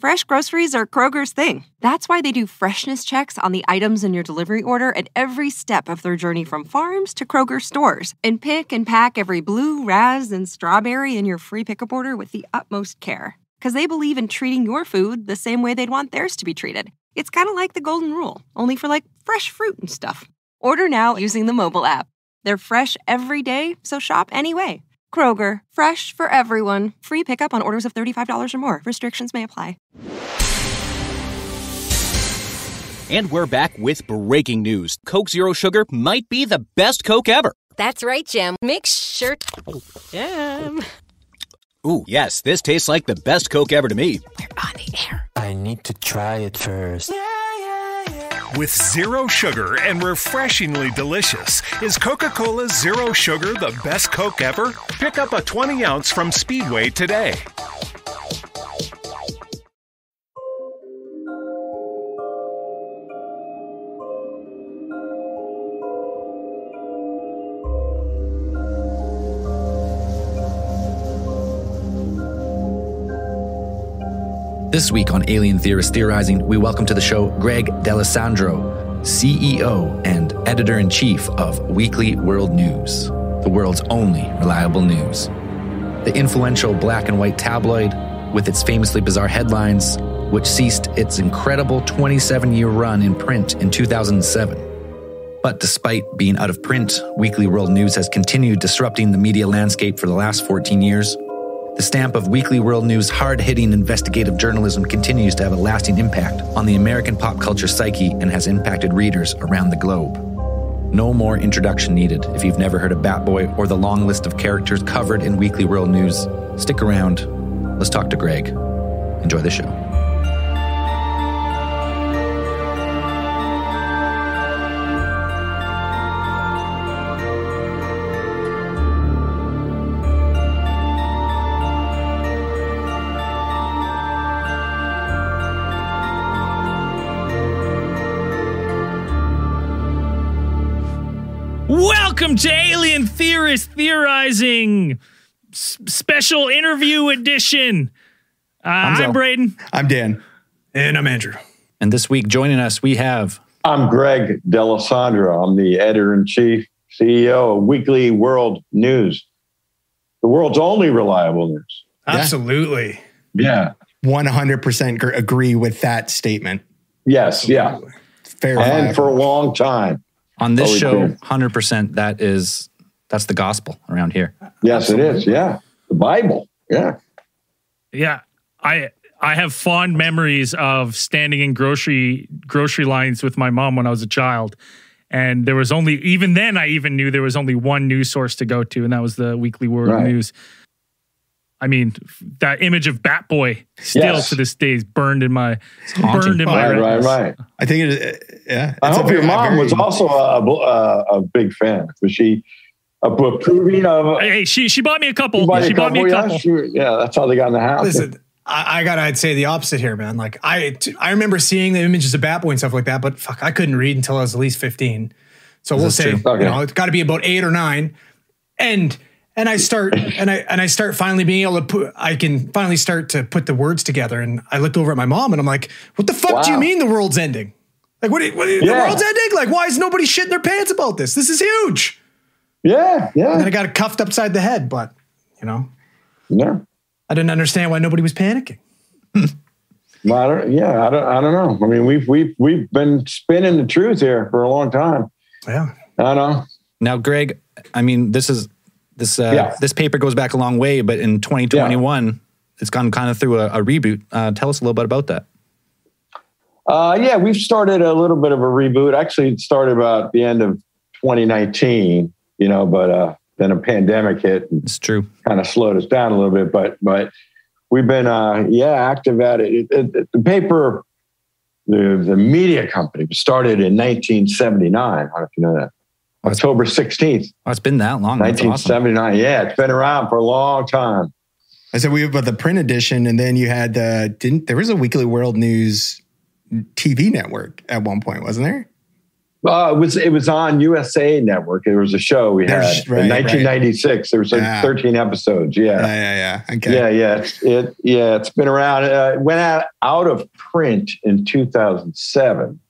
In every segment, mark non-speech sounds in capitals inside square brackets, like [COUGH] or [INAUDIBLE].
Fresh groceries are Kroger's thing. That's why they do freshness checks on the items in your delivery order at every step of their journey from farms to Kroger stores and pick and pack every blue, raz, and strawberry in your free pickup order with the utmost care. Because they believe in treating your food the same way they'd want theirs to be treated. It's kind of like the Golden Rule, only for like fresh fruit and stuff. Order now using the mobile app. They're fresh every day, so shop anyway. Kroger, fresh for everyone. Free pickup on orders of $35 or more. Restrictions may apply. And we're back with breaking news. Coke Zero Sugar might be the best Coke ever. That's right, Jim. Make sure. Oh, Jim. Ooh, yes, this tastes like the best Coke ever to me. We're on the air. I need to try it first. With zero sugar and refreshingly delicious, is Coca Cola Zero Sugar the best Coke ever? Pick up a 20 ounce from Speedway today. This week on Alien Theorist Theorizing, we welcome to the show Greg D'Alessandro, CEO and editor in chief of Weekly World News, the world's only reliable news. The influential black and white tabloid, with its famously bizarre headlines, which ceased its incredible 27 year run in print in 2007. But despite being out of print, Weekly World News has continued disrupting the media landscape for the last 14 years. The stamp of Weekly World News hard hitting investigative journalism continues to have a lasting impact on the American pop culture psyche and has impacted readers around the globe. No more introduction needed if you've never heard of Batboy or the long list of characters covered in Weekly World News. Stick around. Let's talk to Greg. Enjoy the show. Alien Theorist Theorizing S- Special Interview Edition. Uh, I'm, Zell. Braden. I'm Dan. And I'm Andrew. And this week joining us, we have I'm Greg D'Alessandro. I'm the editor in chief, CEO of Weekly World News, the world's only reliable news. Absolutely. Yeah. 100% gr- agree with that statement. Yes. Yeah. Fair And for a long time. on this Always show, been. 100% that is that's the gospel around here. Yes, it is. Yeah. The Bible. Yeah. Yeah, I I have fond memories of standing in grocery grocery lines with my mom when I was a child. And there was only even then I even knew there was only one news source to go to, and that was the Weekly World Right. News. I mean, that image of Batboy still Yes. to this day is burned in my burned in my Right, right, retinas. right. I think it, uh, yeah. I it's a hope your mom very- was also a, a, a big fan. Was she approving of? Hey, she she bought me a couple. Bought you She bought me a yeah, couple. Yeah, that's how they got in the house. Listen, I, I gotta I'd say the opposite here, man. Like I t- I remember seeing the images of Batboy and stuff like that, but fuck, I couldn't read until I was at least 15. So we'll say. Okay. you know, it's gotta be about eight or nine. And and I start and I and I start finally being able to put I can finally start to put the words together. And I looked over at my mom and I'm like, what the fuck do you mean the world's ending? Like what, do you- what do you- the world's ending? Like, why is nobody shitting their pants about this? This is huge. Yeah, yeah. And then I yeah, got cuffed upside the head, but you know, yeah. I didn't understand why nobody was panicking. [LAUGHS] Well, I don't, yeah, I don't, I don't know. I mean, we've we've we've been spinning the truth here for a long time. Yeah. I know. Now, Greg, I mean, this is this uh, Yeah. this paper goes back a long way, but in 2021, it's gone kind of through a, a reboot. Uh, tell us a little bit about that. Uh, yeah, we've started a little bit of a reboot. Actually, it started about the end of 2019. You know, but uh, then a pandemic hit and It's true. kind of slowed us down a little bit. But but we've been uh, yeah active at it. It, it, it- The paper, the the media company started in 1979. I don't know if you know that. October 16th, Oh, it's been that long. That's awesome. 1979. Yeah, it's been around for a long time. I said we have about the print edition, and then you had the didn't there was a Weekly World News TV network at one point, wasn't there? Uh, it was it was on USA Network. There was a show we had right, in right. 1996. There was like Yeah. 13 episodes. Yeah, Yeah, yeah, yeah. Okay. yeah, yeah. It's, it yeah, it's been around. Uh, it went out out of print in 2007.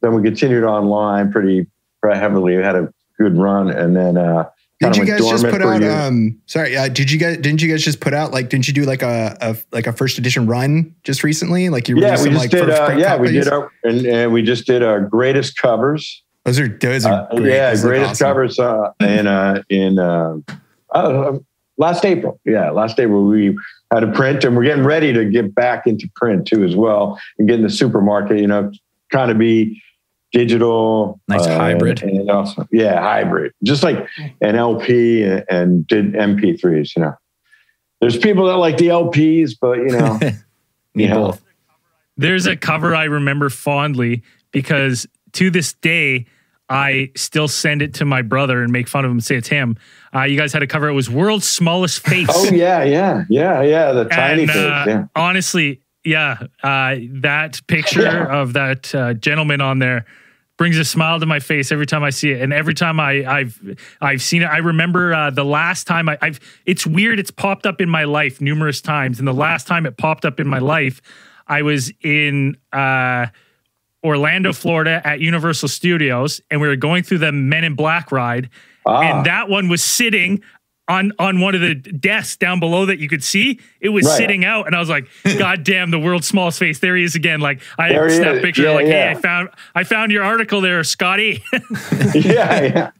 Then we continued online pretty, pretty heavily. We had a good run, and then uh, Did you guys just put out? Um, sorry, uh, did you guys? Didn't you guys just put out like? Didn't you do like a, a like a first edition run just recently? Like you yeah, released we some, just like did. first Uh, print yeah, we did our and, and we just did our greatest covers. Those are those are Uh, great. yeah, Those greatest awesome. covers uh, in uh, in uh, uh, last April. Yeah, last April we had a print, and we're getting ready to get back into print too as well, and get in the supermarket. You know, trying to be digital, Nice uh, hybrid. and, and also yeah, hybrid, just like an LP and, and did MP3s. You know, there's people that like the LPs, but you know, [LAUGHS] [LAUGHS] you know, both. There's a cover I remember fondly because to this day, I still send it to my brother and make fun of him and say it's him. Uh, you guys had a cover. It was World's Smallest Face. Oh yeah, yeah, yeah, yeah. The tiny and, face. uh, Yeah. honestly, yeah, uh, that picture Yeah. of that uh, gentleman on there brings a smile to my face every time I see it, and every time I, I've I've seen it. I remember uh, the last time I, I've. It's weird. It's popped up in my life numerous times, and the last time it popped up in my life, I was in. Uh, Orlando, Florida at Universal Studios, and we were going through the Men in Black ride, Ah. and that one was sitting on on one of the desks down below that you could see. It was Right. sitting out, and I was like, [LAUGHS] "God damn, the world's smallest face!" There he is again. Like I There he snapped a is. picture, Yeah, like, "Hey. I found I found your article there, Scotty." [LAUGHS] [LAUGHS] yeah, yeah.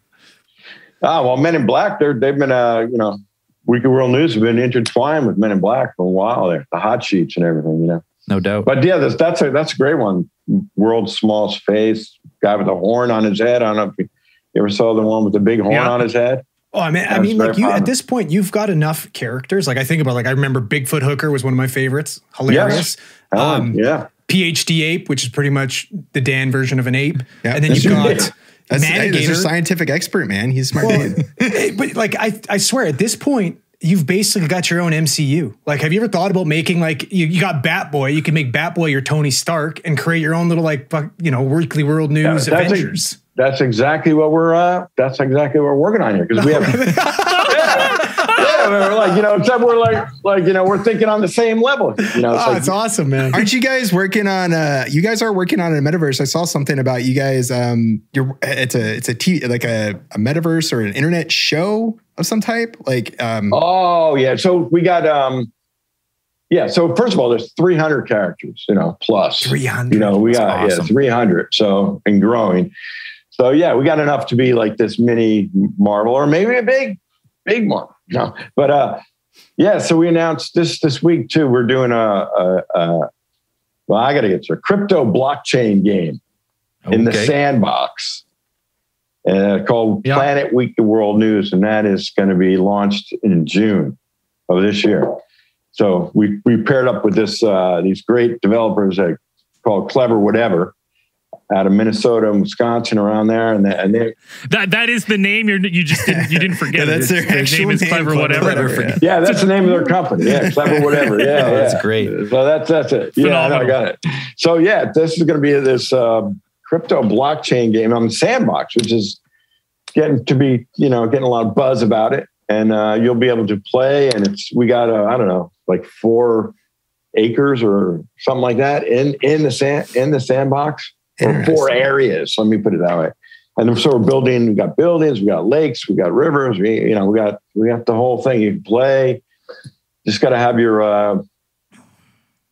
Ah, well, Men in Black, they're, they've been, uh, you know, Weekly World News have been intertwined with Men in Black for a while there, the hot sheets and everything, you know. No doubt. But yeah, that's that's a that's a great one. World's smallest face, guy with a horn on his head. I don't know if you, you ever saw the one with the big horn Yeah. on his head. Oh, I mean, I mean, very like you at this point, you've got enough characters. Like I think about, like I remember Bigfoot Hooker was one of my favorites. Hilarious. Helen, Um, yeah. PhD ape, which is pretty much the Dan version of an ape. Yeah. And then you've got That's, hey, that's a scientific expert, man. He's smart. dude. [LAUGHS] Eh, but like I, I swear at this point you've basically got your own MCU. Like, have you ever thought about making like you, you got Batboy? You can make Batboy your Tony Stark and create your own little like fuck, you know weekly world news Yeah, that's, Avengers. that's exactly what we're uh, that's exactly what we're working on here because we have [LAUGHS] yeah, we're like you know except we're like like you know we're thinking on the same level you know it's oh, like, it's awesome, man. Aren't you guys working on? Uh, you guys are working on a metaverse. I saw something about you guys. Um, you're it's a it's a t like a, a metaverse or an internet show of some type. Like, um, Oh yeah. So we got um yeah, so first of all, there's 300 characters, you know, plus 300. You know, we That's got awesome. yeah, 300. So and growing. So yeah, we got enough to be like this mini Marvel or maybe a big, big one. [LAUGHS] Know, but uh, yeah. So we announced this this week too. We're doing a, a, a well, I got to get to a crypto blockchain game in the Okay. sandbox uh, called Yeah. Planet Weekly World News, and that is going to be launched in June of this year. So we we paired up with this uh, these great developers that called Clever Whatever out of Minnesota and Wisconsin around there, and they, and they that that is the name you're you just didn't you didn't [LAUGHS] forget. Yeah, it. that's It's- their the name is name, clever Clever whatever. Whatever, yeah. yeah, that's the name of their company. Yeah, [LAUGHS] Clever Whatever. Yeah, That's great. So that's that's it. Yeah, I know, I got it. So yeah, this is going to be this uh, crypto blockchain game on the Sandbox, which is getting to be you know getting a lot of buzz about it, and uh, you'll be able to play. And it's we got uh, I don't know like four acres or something like that in in the sand in the sandbox or four areas. Let me put it that way. And so we're building. We got buildings. We got lakes. We got rivers. We you know we got we got the whole thing. You can play. Just got to have your uh,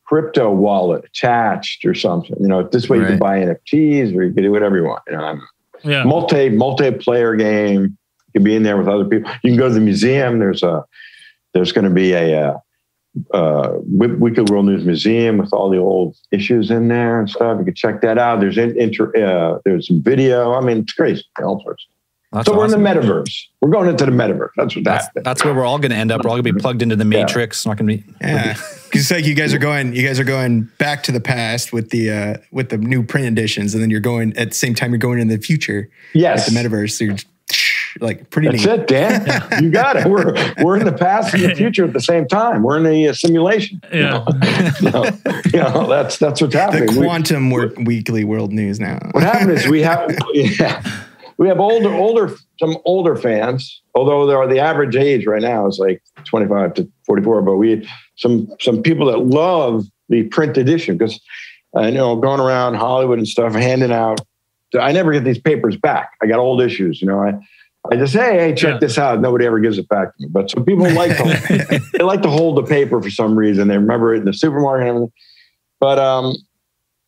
crypto wallet attached or something. You know, this way you can buy NFTs or you can do whatever you want. You know, I'm- Yeah. multi multiplayer game. You can be in there with other people. You can go to the museum. There's a there's going to be a uh, uh, Wi- Weekly World News Museum with all the old issues in there and stuff. You can check that out. There's in, inter, uh, there's some video. I mean, it's crazy. All sorts. That's so we're awesome. in the metaverse. We're going into the metaverse. That's what That's, that. that's where we're all going to end up. We're all going to be plugged into the matrix. Not going to be. Yeah, because [LAUGHS] it's like you guys are going, you guys are going back to the past with the uh, with the new print editions, and then you're going at the same time you're going in the future, Yes. like the metaverse. You're, like pretty That's neat. it, Dan. [LAUGHS] You got it. We're we're in the past and the future at the same time. We're in a, uh, simulation. you [LAUGHS] Yeah. you, know, [LAUGHS] you know, that's that's what's The happening. We- quantum work weekly world news now. what happened is we have yeah, we have older older some older fans. Although there are the average age right now is like twenty five to forty four, but we some some people that love the print edition because I know going around Hollywood and stuff handing out. I never get these papers back. I got old issues, you know. I I just hey hey check Yeah. this out. Nobody ever gives it back to me, but some people like to [LAUGHS] they like to hold the paper for some reason. They remember it in the supermarket and everything. But um,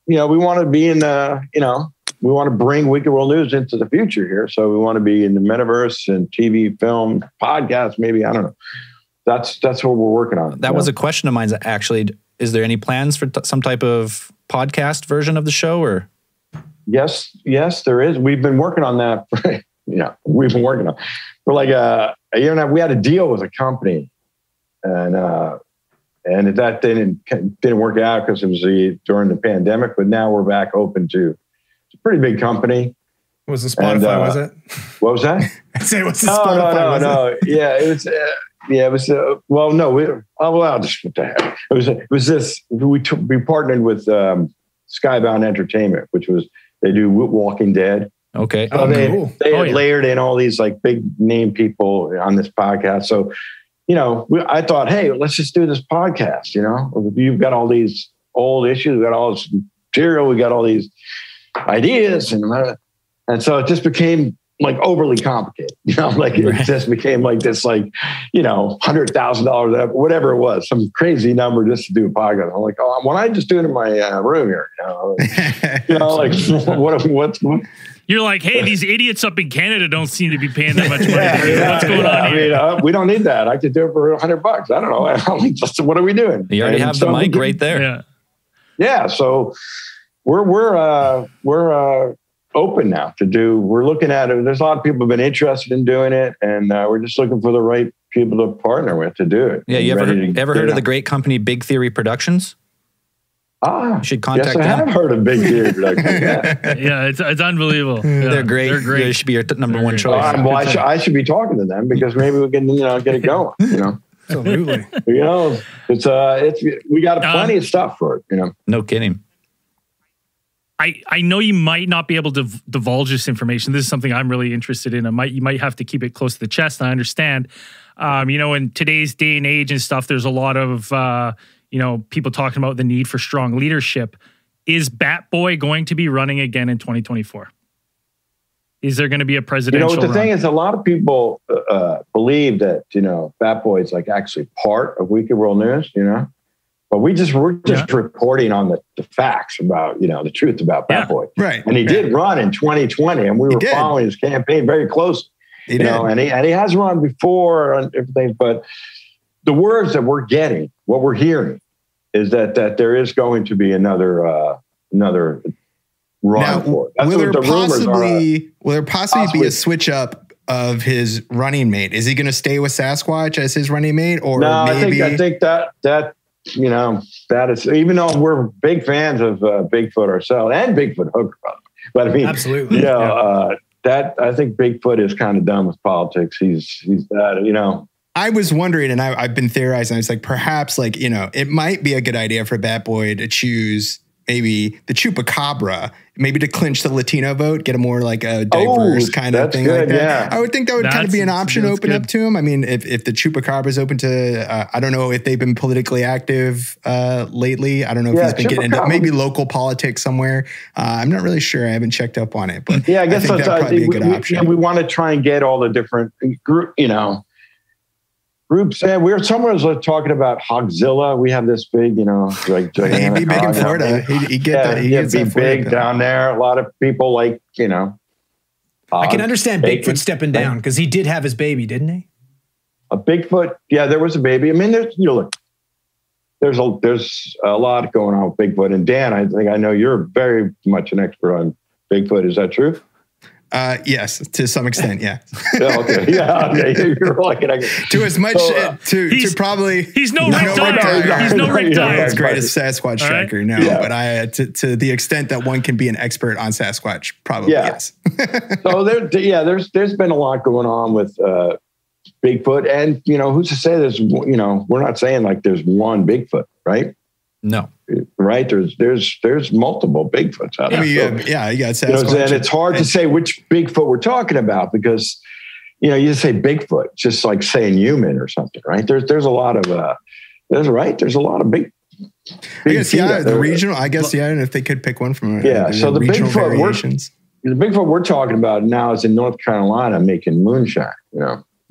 you know, we want to be in the, you know, we want to bring Weekly World News into the future here. So we want to be in the metaverse and TV, film, podcast, maybe. I don't know. That's that's what we're working on. That was a question of mine. Actually, is there any plans for t- some type of podcast version of the show, or yes, yes, there is. We've been working on that. [LAUGHS] For, you know, we've been working on for like a, a year and a half. We had a deal with a company, and uh, and that didn't didn't work out because it was the, during the pandemic. But now we're back open to. It's a pretty big company. Was it Spotify? And, uh, was it? What was that? [LAUGHS] I say, what's the No, Spotify? no, was no, it? no. Yeah, it was. Uh, yeah, it was. Uh, well, no, we. Oh, well, I'll just what the heck. It was. It was this. We t- we partnered with um, Skybound Entertainment, which was they do Walking Dead. Okay? Oh, they cool. they Oh, had yeah. layered in all these like big name people on this podcast. So, you know, we, I thought, hey, let's just do this podcast. You know, you've got all these old issues, we got all this material, we got all these ideas, and uh, and so it just became like overly complicated. [LAUGHS] You know, like it Right. just became like this, like you know, hundred thousand dollars, whatever it was, some crazy number just to do a podcast. I'm like, oh, why don't I just do it in my uh, room here? You know, [LAUGHS] you know, like [LAUGHS] what, what's what, You're like, hey, these idiots up in Canada don't seem to be paying that much money. [LAUGHS] Yeah, yeah, What's going yeah. on I here? mean, uh, we don't need that. I could do it for a hundred bucks. I don't know. [LAUGHS] Like, just, what are we doing? You already And have the so we mic can- right there. yeah. Yeah. So we're we're uh, we're uh, open now to do. We're looking at it. There's a lot of people have been interested in doing it, and uh, we're just looking for the right people to partner with to do it. Yeah, you ever ready to ever heard of the great company Big Theory Productions? Ah, You should yes, contact I them. have heard of Big Theory Production. Yeah. Yeah, it's, it's unbelievable. Yeah, They're great. They're great. They should be your t- number They're one great. choice. Um, well, I, should, I should be talking to them because maybe we can, you know, get it going. You know, Absolutely. you know, it's uh, it's we got Um, plenty of stuff for it. You know. No kidding. I, I know you might not be able to v- divulge this information. This is something I'm really interested in. I might you might have to keep it close to the chest. I understand. Um, you know, in today's day and age and stuff, there's a lot of uh, you know people talking about the need for strong leadership. Is Bat Boy going to be running again in 2024? Is there going to be a You know the run? thing is, a lot of people uh, believe that you know Bat Boy is like actually part of Weekly World News. You know, but we just we're just reporting on the, the facts about you know the truth about Bat Yeah. Boy. right. And he did run in 2020, and we He were did. following his campaign very closely. He you did. know, and he and he has run before and everything, but the words that we're getting, what we're hearing, is that that there is going to be another uh, another run Now, for it. That's will there the possibly will there possibly, be a switch up of his running mate? Is he going to stay with Sasquatch as his running mate, or no, I maybe? think I think that that you know that is even though we're big fans of uh, Bigfoot ourselves and Bigfoot Hooker, by the way. but I mean, Absolutely. you know, uh, that I think Bigfoot is kind of done with politics. He's he's that you know. I was wondering, and I, I've been theorizing. I was like, perhaps, like you know, it might be a good idea for Bat Boy to choose maybe the chupacabra, maybe to clinch the Latino vote, get a more like a diverse Oh, kind of that's thing like that. yeah. I would think that would kind of be an option open good. up to him. I mean, if if the chupacabra is open to, uh, I don't know if they've been politically active uh, lately. I don't know if Yeah, he's been getting into maybe local politics somewhere. Uh, I'm not really sure. I haven't checked up on it, but Yeah, I guess think that's that'd uh, probably be a we, good we- option. yeah, we want to try and get all the different group, you know, groups. And we were someone was talking about Hogzilla. We have this big, you know, like [LAUGHS] He'd be big in hog, you know, Florida. He'd, he'd get yeah, that. He yeah, gets be that Florida big guy. down there. A lot of people like, you know. I can uh, understand bacon. Bigfoot stepping down because he did have his baby, didn't he? A Bigfoot, yeah, there was a baby. I mean, there's you know, look, there's a there's a lot going on with Bigfoot. And Dan, I think I know you're very much an expert on Bigfoot. Is that true? Uh, yes, to some extent, yeah. [LAUGHS] Yeah, okay. Yeah, okay. [LAUGHS] You're like, I, to as much So, uh, uh, to to probably He's no No, Rick no, Dyer. Dyer. He's no Rick [LAUGHS] Yeah, Dyer. as great as Sasquatch All right. Striker, no. Yeah. But I uh, to to the extent that one can be an expert on Sasquatch, probably Yeah. yes. so there, yeah, there's there's been a lot going on with uh, Bigfoot, and you know, who's to say there's you know, we're not saying like there's one Bigfoot, right? No. Right? There's there's there's multiple Bigfoots out I there. mean, So- yeah, yeah, you got you know, and it's hard to say which Bigfoot we're talking about because you know you just say Bigfoot, just like saying human or something, right? There's there's a lot of uh, there's right, there's a lot of big. I guess yeah, the there. regional. I guess yeah, and if they could pick one from uh, Yeah, so the regional Bigfoot, we're- variations. The Bigfoot we're talking about now is in North Carolina making moonshine. You know, [LAUGHS]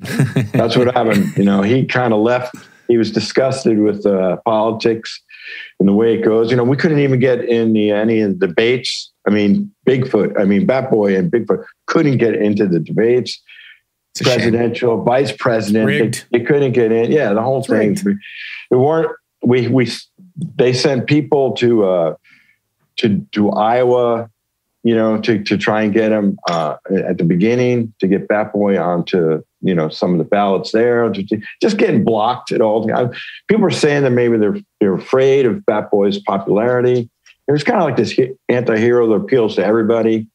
that's what happened. You know, he kind of left. He was disgusted with uh, politics and the way it goes. You know, we couldn't even get in the any of the debates. I mean, Bigfoot. I mean, Bat Boy and Bigfoot couldn't get into the debates. It's shame. Presidential, vice president, they, they couldn't get in. Yeah, the whole thing. It weren't. We we they sent people to uh, to to Iowa you know, to, to try and get him uh, at the beginning to get Bat Boy onto, you know, some of the ballots there, just, just getting blocked at all. I, people are saying that maybe they're they're afraid of Bat Boy's popularity. There's kind of like this hi- anti-hero that appeals to everybody,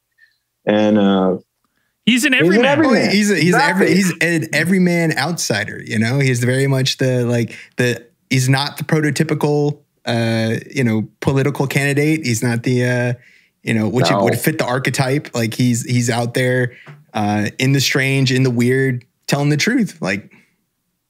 and uh, He's an He's an everyman. everyman. Oh, he's a, he's Exactly. every he's an everyman outsider. You know, he's very much the like the he's not the prototypical uh you know political candidate. He's not the uh you know which No. would fit the archetype. Like he's he's out there uh in the strange, in the weird, telling the truth. Like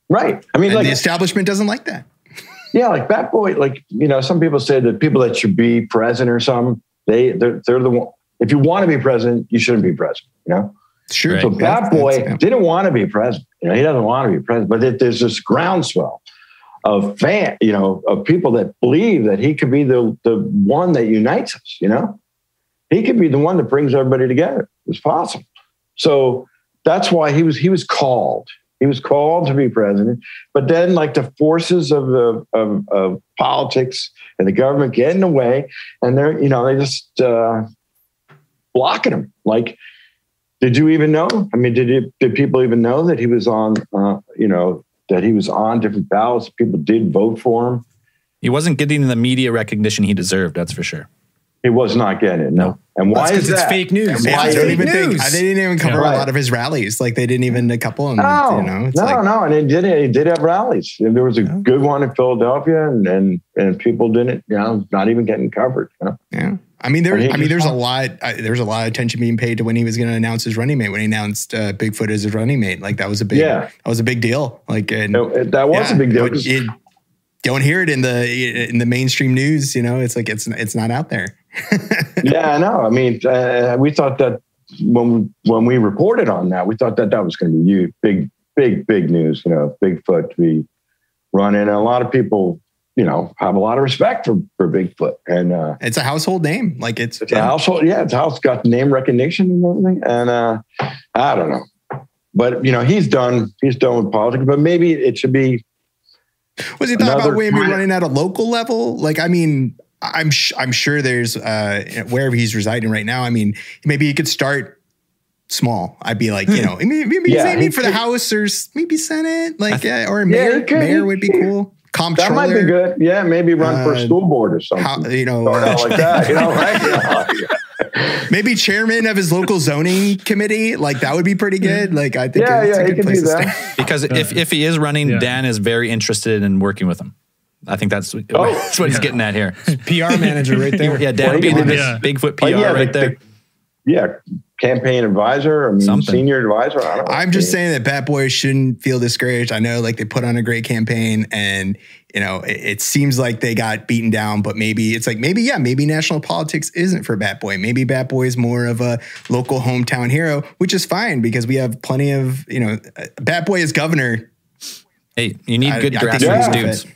right. I mean, like the establishment doesn't like that. [LAUGHS] yeah, like Bat Boy. Like you know, some people say that people that should be president or something, they they're, they're the one. If you want to be president, you shouldn't be president. You know. Sure. Right. So Bat Boy yeah. didn't want to be president. You know, he doesn't want to be president, but it, there's this groundswell of fan, you know, of people that believe that he could be the the one that unites us. You know, he could be the one that brings everybody together. It's possible. So that's why he was he was called. He was called to be president, but then like the forces of the of, of politics and the government get in the way, and they're you know they just uh, blocking him. Like did you even know? I mean, did you, did people even know that he was on? Uh, you know that he was on different ballots. People did vote for him. He wasn't getting the media recognition he deserved, that's for sure. He was not getting it. No. And why That's is 'cause it's that? fake news. Why I don't it- even think they didn't even cover Right. a lot of his rallies. Like they didn't even a couple of them. No, you know, it's no, like, no, and he did. He did have rallies. There was a good one in Philadelphia, and and and people didn't. You know, not even getting covered. You know? Yeah. I mean, there. I mean, there's a lot. I, there's a lot of attention being paid to when he was going to announce his running mate. When he announced uh, Bigfoot as his running mate, like that was a big. Yeah. That was a big deal. Like, and No, it- that was yeah, a big deal. You don't hear it in the in the mainstream news. You know, it's like it's it's not out there. [LAUGHS] yeah, I know. I mean, uh, we thought that when when we reported on that, we thought that that was going to be huge, big, big, big news. You know, Bigfoot to be running, and a lot of people, you know, have a lot of respect for for Bigfoot, and uh, It's a household name. Like it's, it's a household. Yeah, it's house got name recognition and everything. And uh, I don't know, but you know, he's done. He's done with politics. But maybe it should be. Was he thought about maybe running at a local level? Like, I mean, I'm sh- I'm sure there's uh, wherever he's residing right now. I mean, maybe he could start small. I'd be like, you know, maybe, maybe Yeah, maybe he for the House or maybe Senate, like, uh, or mayor. he could. mayor would be he- cool. That might be good. Yeah, maybe run for Uh, school board or something. How, you know, Start out like that, you know, right? You know, like- maybe chairman of his local zoning committee. Like that would be pretty good. Like I think Yeah, it's yeah, a he good could place do to that. start. Because if, if he is running, Yeah. Dan is very interested in working with him. I think that's, oh, [LAUGHS] that's what he's getting at here. PR manager right there. [LAUGHS] Yeah, Dan Well, would be the Yeah. Bigfoot PR Oh, yeah, right the- there. yeah, campaign advisor. I mean, Something. senior advisor. I don't know. I'm just saying that Bat Boys shouldn't feel discouraged. I know like they put on a great campaign and you know it, it seems like they got beaten down, but maybe it's like maybe yeah, maybe national politics isn't for Bat Boy. Maybe Bat Boy is more of a local hometown hero, which is fine because we have plenty of you know Bat Boy is governor. Hey, you need good I think grassroots he's dudes.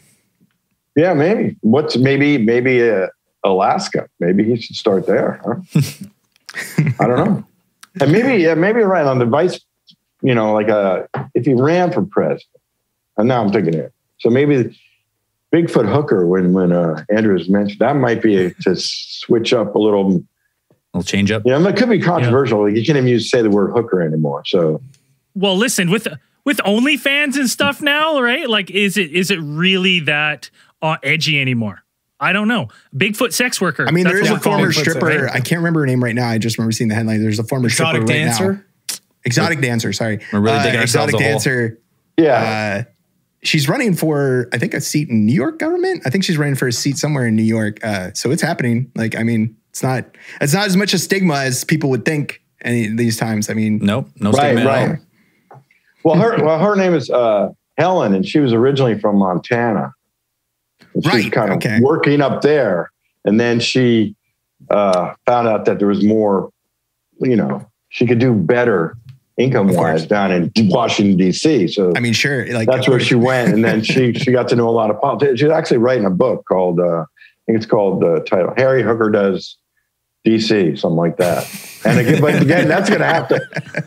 Fit. Yeah, maybe. What's maybe maybe uh, Alaska? Maybe he should start there. Huh? [LAUGHS] I don't know. And maybe yeah, maybe right on the vice. You know, like uh, if he ran for president, and now I'm thinking it. So maybe Bigfoot hooker when when uh, Andrews mentioned that might be a, to switch up a little little change up. Yeah, I mean, it could be controversial. You can't even use say the word hooker anymore. So Well, listen with with OnlyFans and stuff now, right? Like, is it is it really that uh, edgy anymore? I don't know. Bigfoot sex worker. I mean, That's there is a former it. stripper. I can't remember her name right now. I just remember seeing the headline. There's a former Exotic stripper right dancer? now. Exotic dancer. Sorry, We're really digging ourselves exotic a hole. dancer. yeah, Uh, she's running for I think a seat in New York government. I think she's running for a seat somewhere in New York. Uh, so it's happening. Like I mean, it's not it's not as much a stigma as people would think. Any these times, I mean, Nope, no right, stigma at all. right. Well, her well, her name is uh, Helen, and she was originally from Montana. And She's Right, kind of okay. working up there, and then she uh, found out that there was more. You know, she could do better income Of wise down in Washington D.C. So I mean, sure, like that's where she went, and then she [LAUGHS] she got to know a lot of politics. She's actually writing a book called uh, I think it's called the title Hairy Hooker does DC, something like that. And again, but again, that's gonna have to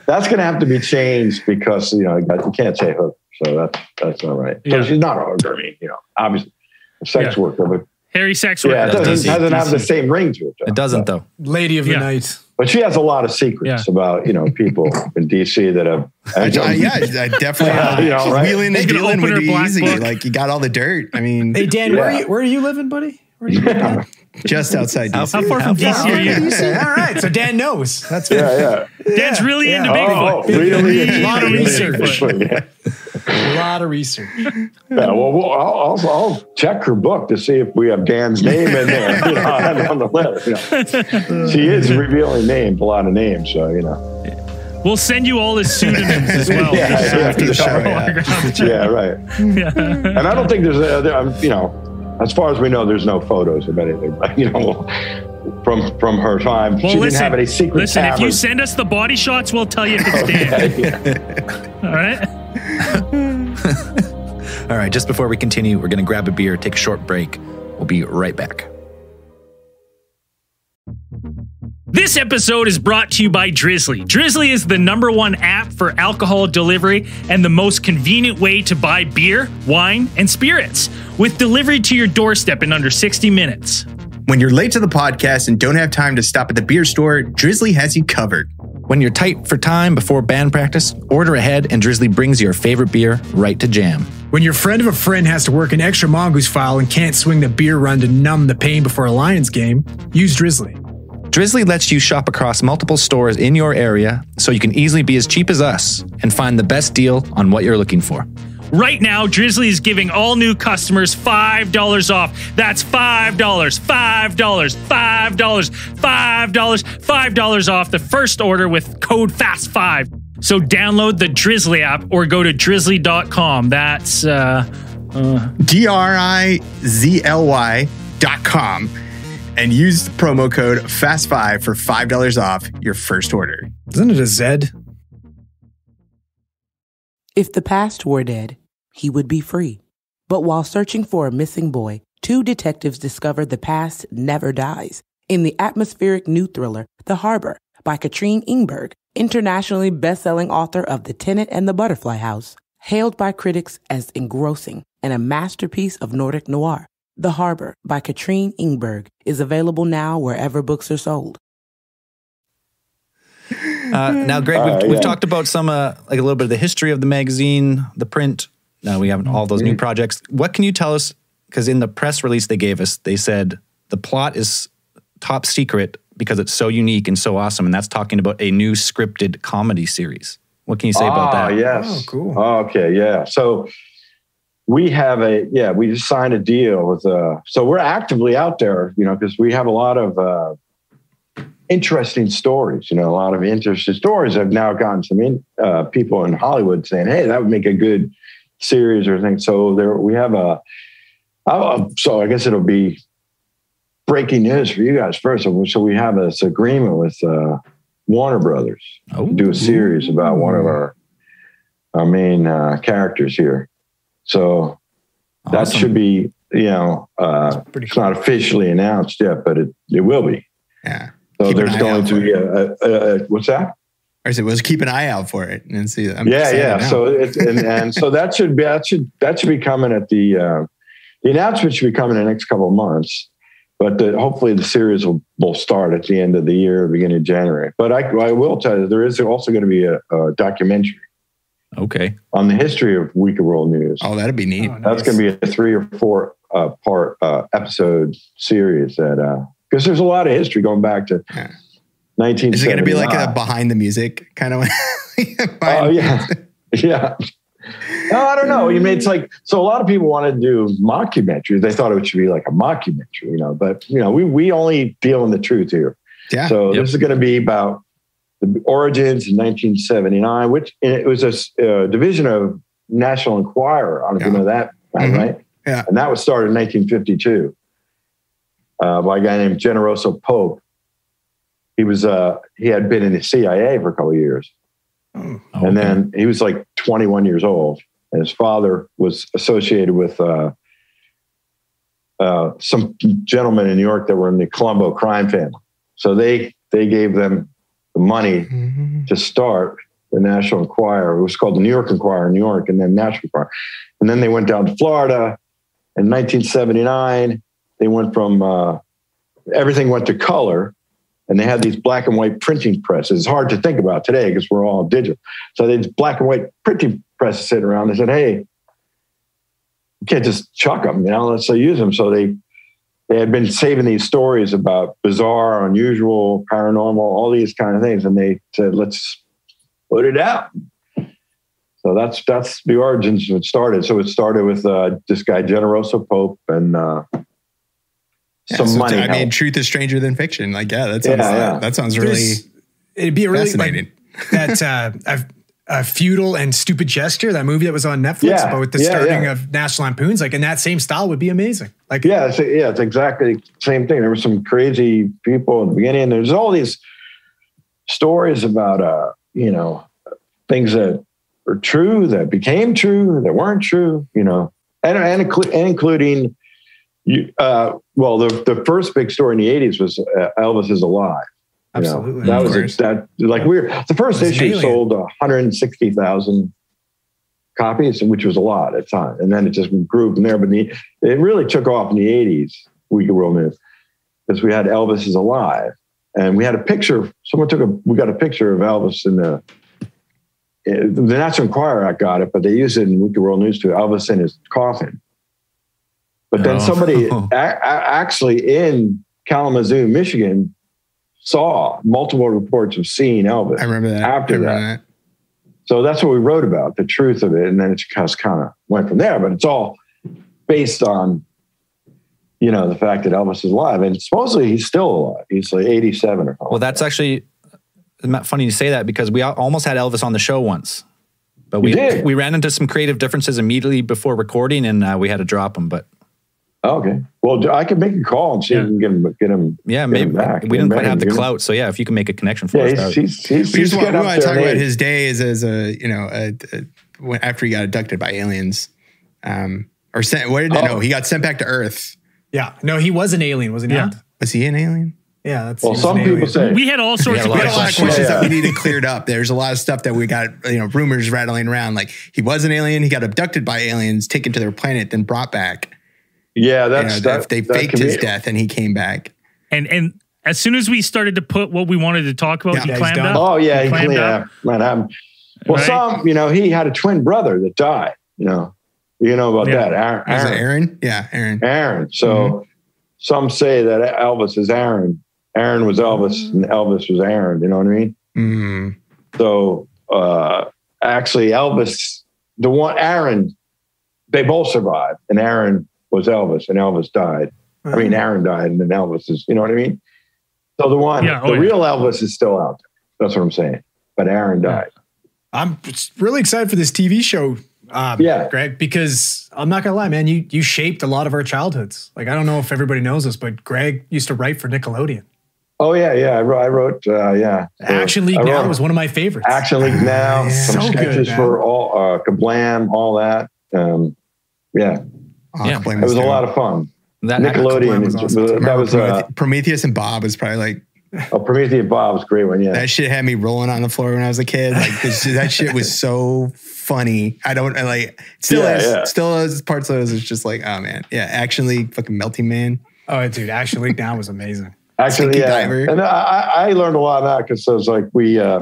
that's gonna have to be changed because you know you can't say hooker, so that's that's not right. So she's not a hooker. I mean, you know, obviously a sex Yeah. worker, but Hairy sex worker. yeah, it doesn't, DC. doesn't have the same ring to it. though. It doesn't though. Lady of Yeah. the night. But she has a lot of secrets about you know people in DC that have. [LAUGHS] I, I- yeah, [LAUGHS] I definitely. Uh, You know, right? Wheeling He's and gonna dealing open would be easy. book. Like you got all the dirt. I mean, Hey Dan, where are you where are you living, buddy? Where are you living? just outside How DC. How far from DC are you? Okay, all right. So Dan knows. That's Yeah, yeah. Dan's really Yeah. into Oh, Bigfoot. Oh, really? A lot of research. A lot of research. Yeah, well, well I'll, I'll, I'll check her book to see if we have Dan's name in there [LAUGHS] you know, on the letter. You know. She is revealing names, a lot of names, so you know. We'll send you all his pseudonyms as [LAUGHS] well. Yeah, yeah, after the yeah, show. yeah. [LAUGHS] Yeah, right. And I don't think there's, a, there- you know, as far as we know, there's no photos of anything, but [LAUGHS] you know, from from her time, Well, she listen, didn't have any secret. listen. If you send us the body shots, we'll tell you if it's Dan. [LAUGHS] All right. [LAUGHS] All right, just before we continue, we're going to grab a beer, take a short break. We'll be right back. This episode is brought to you by Drizzly. Drizzly is the number one app for alcohol delivery and the most convenient way to buy beer, wine, and spirits, with delivery to your doorstep in under 60 minutes. When you're late to the podcast and don't have time to stop at the beer store, Drizzly has you covered. When you're tight for time before band practice, order ahead and Drizzly brings your favorite beer right to jam. When your friend of a friend has to work an extra mongoose file and can't swing the beer run to numb the pain before a Lions game, use Drizzly. Drizzly lets you shop across multiple stores in your area so you can easily be as cheap as us and find the best deal on what you're looking for. Right now, Drizzly is giving all new customers $5 off. That's $5, $5, $5, $5, $5 off the first order with code FAST5. So download the Drizzly app or go to drizzly.com. That's uh, D R I Z L Y dot com and use the promo code FAST5 for $5 off your first order. Isn't it a Zed? If the past were dead, he would be free. But while searching for a missing boy, two detectives discovered the past never dies in the atmospheric new thriller, The Harbor, by Katrine Engberg, internationally best-selling author of The Tenant and the Butterfly House, hailed by critics as engrossing and a masterpiece of Nordic noir. The Harbor by Katrine Engberg is available now wherever books are sold. Uh, now, Greg, we've, Uh, we've talked about some, uh, like a little bit of the history of the magazine, the print. Now we have all those Mm-hmm. new projects. What can you tell us? Because in the press release they gave us, they said the plot is top secret because it's so unique and so awesome. And that's talking about a new scripted comedy series. What can you say about Ah, that? Yes. Oh, cool. Okay, yeah. So we have a yeah, we just signed a deal with uh so we're actively out there, you know, because we have a lot of uh interesting stories, you know, a lot of interesting stories. I've now gotten some in, uh, people in Hollywood saying, "Hey, that would make a good series or thing." So there we have a uh, so I guess it'll be breaking news for you guys first. So so we have this agreement with uh Warner Brothers Oh, do a series about one of our our main uh, characters here. So that should be, you know, uh, pretty it's not officially announced yet, but it, it will be. Yeah. So Keep there's going to be a, a, a what's that? I said, well, just keep an eye out for it and see. I'm yeah, yeah. now. So it, and, and so that should be that should that should be coming at the uh, the announcement should be coming in the next couple of months. but the, hopefully the series will, will start at the end of the year, beginning of January. But I, I will tell you, there is also going to be a, a documentary Okay. on the history of Weekly World News. Oh, that'd be neat. That's going to be a three or four uh, part uh, episode series that because there's a lot of history going back to 19. Is it going to be like a behind the music kind of? [LAUGHS] Oh yeah, [LAUGHS] yeah. No, I don't know. You mean it's like so. A lot of people want to do mockumentaries. They thought it should be like a mockumentary, you know. But you know, we we only deal in the truth here. Yeah. So this is going to be about the origins in 1979, which it was a uh, division of National Enquirer. I don't know if you know that, Mhm. right? Yeah. And that was started in 1952 uh, by a guy named Generoso Pope. He was uh, he had been in the CIA for a couple of years, and then he was like 21 years old, and his father was associated with uh, uh, some gentlemen in New York that were in the Colombo crime family. So they they gave them the money to start the National Enquirer. It was called the New York Enquirer in New York, and then National Enquirer. And then they went down to Florida. In 1979, they went from uh, everything went to color, and they had these black and white printing presses. It's hard to think about today because we're all digital. So they had black and white printing presses sitting around. They said, "Hey, you can't just chuck them, you know. Let's use them." So they they had been saving these stories about bizarre, unusual, paranormal, all these kind of things, and they said, "Let's put it out." So that's that's the origins of it started. So it started with uh, this guy Generoso Pope and uh, Yeah, some so money. I mean, truth is stranger than fiction. Like, yeah, that sounds Yeah, yeah. that sounds really There's- it'd be a really fascinating. like that [LAUGHS] uh, a, a futile and stupid gesture. That movie that was on Netflix Yeah, about the yeah, starting yeah. of National Lampoons, like in that same style, would be amazing. Like, yeah, it's, yeah, it's exactly the same thing. There were some crazy people in the beginning. There's all these stories about, uh, you know, things that were true that became true that weren't true, you know, and and, and including, you, uh, well, the the first big story in the '80s was uh, Elvis is alive. You know. Absolutely. that was a, that like we're the first It was an issue alien. sold 160,000 copies, which was a lot at the time, and then it just grew from there. But the, it really took off in the '80s. Weekly World News because we had Elvis is alive, and we had a picture. Someone took a. We got a picture of Elvis in the. eh, The National Enquirer I got it, but they used it in Weekly World News too. Elvis in his coffin. But then Oh. somebody [LAUGHS] a- a- actually in Kalamazoo, Michigan, saw multiple reports of seeing Elvis. I remember that. After remember that. So that's what we wrote about, the truth of it. And then it just kind of went from there. But it's all based on, you know, the fact that Elvis is alive. And supposedly he's still alive. He's like 87 or something. Well, that's actually not funny to say that because we almost had Elvis on the show once, but we We did? we ran into some creative differences immediately before recording, and uh, we had to drop him. But Okay. Well, I can make a call and see if we can get him, yeah, get maybe him back. we didn't quite have the and get him- clout. So yeah, if you can make a connection for Yeah, us, he's, he's, he's, he's just want, getting we up want to there talk in about age. his days as a you know a, a, after he got abducted by aliens, um, or sent. Where did I Oh. know he got sent back to Earth? yeah, no, he was an alien, wasn't he Yeah. Was he an alien? Yeah, that's. Well, he was some people say. We had all sorts had of We had a lot of questions. questions Yeah. that we needed cleared up. There's a lot of stuff that we got, you know, rumors rattling around. Like he was an alien, he got abducted by aliens, taken to their planet, then brought back. Yeah, You that's know, that, they that faked can his be- death and he came back. And and as soon as we started to put what we wanted to talk about, Yeah. he Yeah, clammed up. Oh yeah, he clammed cleaned up. up. Man, I'm, well, Right? some you know he had a twin brother that died. You know, you know about Yeah. that, Aaron. Was it Aaron. Aaron? Yeah, Aaron. Aaron. So some say that Elvis is Aaron. Aaron was Elvis, and Elvis was Aaron. You know what I mean? Mm. So uh, actually, Elvis, the one Aaron, they both survived, and Aaron was Elvis, and Elvis died. I mean, Aaron died, and then Elvis is. You know what I mean? So the one, Yeah, oh, the yeah. real Elvis is still out there. That's what I'm saying. But Aaron died. I'm really excited for this TV show. Um, Yeah. Greg, because I'm not gonna lie, man, you you shaped a lot of our childhoods. Like I don't know if everybody knows this, but Greg used to write for Nickelodeon. Oh yeah, yeah. I wrote. I wrote uh, yeah. So Action League I Now was one of my favorites. Action League Now. Yeah. Some So good, sketches man. for all uh, KaBlam, all that. Um, yeah, Yeah. It was a lot of fun. that Nickelodeon. was is- awesome. that Remember was uh, Prometheus and Bob was probably like oh, Prometheus Bob was a great one. Yeah. that shit had me rolling on the floor when I was a kid. Like this, that shit was so funny. I don't I like still Yeah, is yeah. still is parts of it is just like oh man yeah Action League fucking Melting Man. Oh, dude, Action League Now was amazing. Actually, Stinky yeah. Diver. And I, I I learned a lot of that because it was like we, uh,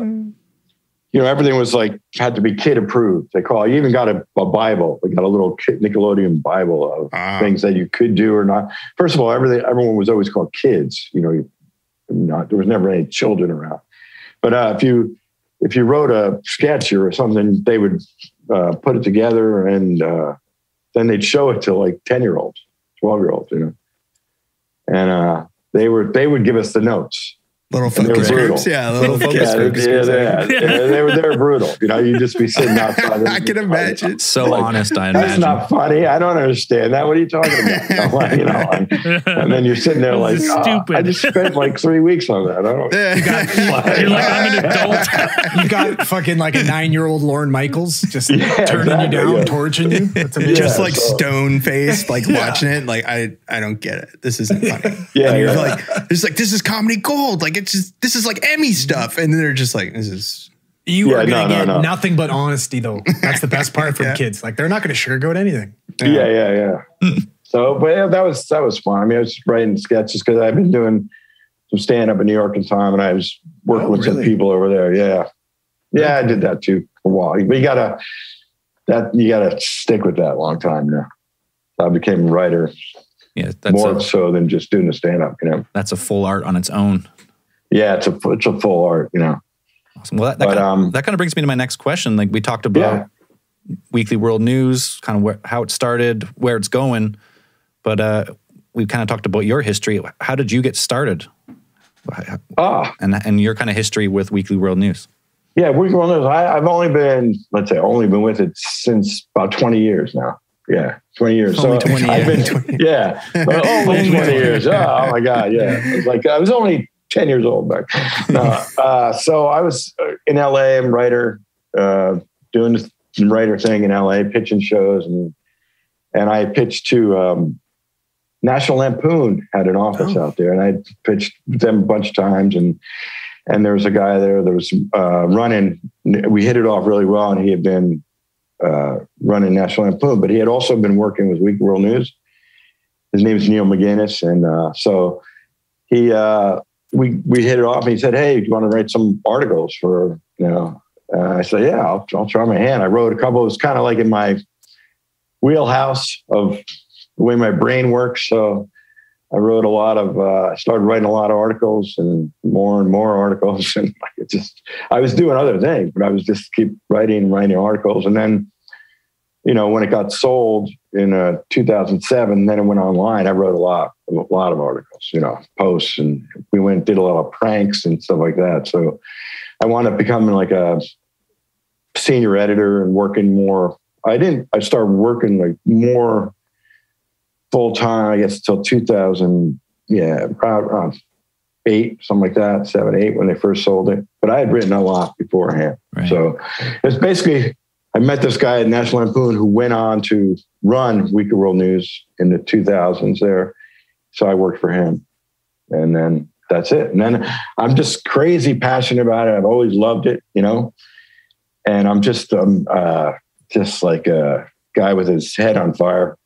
you know, everything was like had to be kid approved. They call. You even got a, a Bible. We got a little Nickelodeon Bible of Ah. things that you could do or not. First of all, everything everyone was always called kids. You know, not there was never any children around. But uh, if you if you wrote a sketch or something, they would uh, put it together and uh, then they'd show it to like ten year olds, twelve year olds, you know, and uh, they were they would give us the notes. Little And they focus groups. Yeah, little [LAUGHS] Yeah, focus groups. yeah, yeah, yeah. they were they were brutal. You know, you just be sitting [LAUGHS] outside. I can imagine. So honest, I That's imagine. not funny. I don't understand that. What are you talking about? [LAUGHS] I'm like, you know, like, and then you're sitting there like, This "Oh, ah, stupid." I just spent like three weeks on that. I don't. You're like, I'm an adult. You got fucking like a nine year old Lorne Michaels just Yeah, turning exactly, you down, yeah. torching you. That's amazing. Just Yeah, like so- stone faced, like watching it, like I, I don't get it. This isn't funny. Yeah, and you're yeah. like, it's like this is comedy gold. Like it's just this is like Emmy stuff, and they're just like, this is You Yeah, are gonna no, no, get no. nothing but honesty, though. That's the [LAUGHS] best part from Yeah. kids. Like they're not gonna sugarcoat anything. Yeah, yeah, yeah. so, but yeah, that was that was fun. I mean, I was writing sketches because I've been doing some stand up in New York and time, and I was working Oh, with some people over there. Yeah, yeah, I did that too for a while. But you gotta that you gotta stick with that a long time. now. I became a writer Yeah, that's more a, so than just doing the stand up. You know, that's a full art on its own. Yeah, it's a it's a full art. You know, Awesome. Well, that, that, But, kind of, um, that kind of brings me to my next question. Like we talked about Yeah. Weekly World News, kind of where, how it started, where it's going, but uh, we kind of talked about your history. How did you get started, ah, and and your kind of history with Weekly World News? yeah, we're going. Those. I, I've only been let's say only been with it since about twenty years now. Yeah, twenty years. Only so 20 I've years. been, [LAUGHS] yeah, but only [LAUGHS] twenty years. Oh, oh my god, yeah. It was like I was only ten years old back. [LAUGHS] No, uh, so I was uh, in LA. I'm a writer, uh, doing this writer thing in LA, pitching shows, and and I pitched to um, National Lampoon had an office out there, and I pitched them a bunch of times, and and there was a guy there that was uh, running. We hit it off really well, and he had been uh, running National Lampoon, but he had also been working with Weekly World News. His name is Neil McGinness, and uh, so he uh, we we hit it off. And he said, "Hey, do you want to write some articles for you know?" Uh, I said, "Yeah, I'll, I'll try my hand." I wrote a couple. It was kind of like in my wheelhouse of the way my brain works. So I wrote a lot of, uh, I started writing a lot of articles and more and more articles. [LAUGHS] And it just, I was doing other things, but I was just keep writing, writing articles. And then, you know, when it got sold in uh, 2007, then it went online. I wrote a lot, a lot of articles, you know, posts, and we went did a lot of pranks and stuff like that. So I wound up becoming like a senior editor and working more. I didn't. I started working like more full time. I guess until 2000. Yeah, around, around eight, something like that, seven, eight when they first sold it. But I had written a lot beforehand. Right. So it's basically I met this guy at National Lampoon who went on to run Weekly World News in the 2000s there. So I worked for him. And then that's it. And then I'm just crazy passionate about it. I've always loved it, you know. And I'm just um uh just like a guy with his head on fire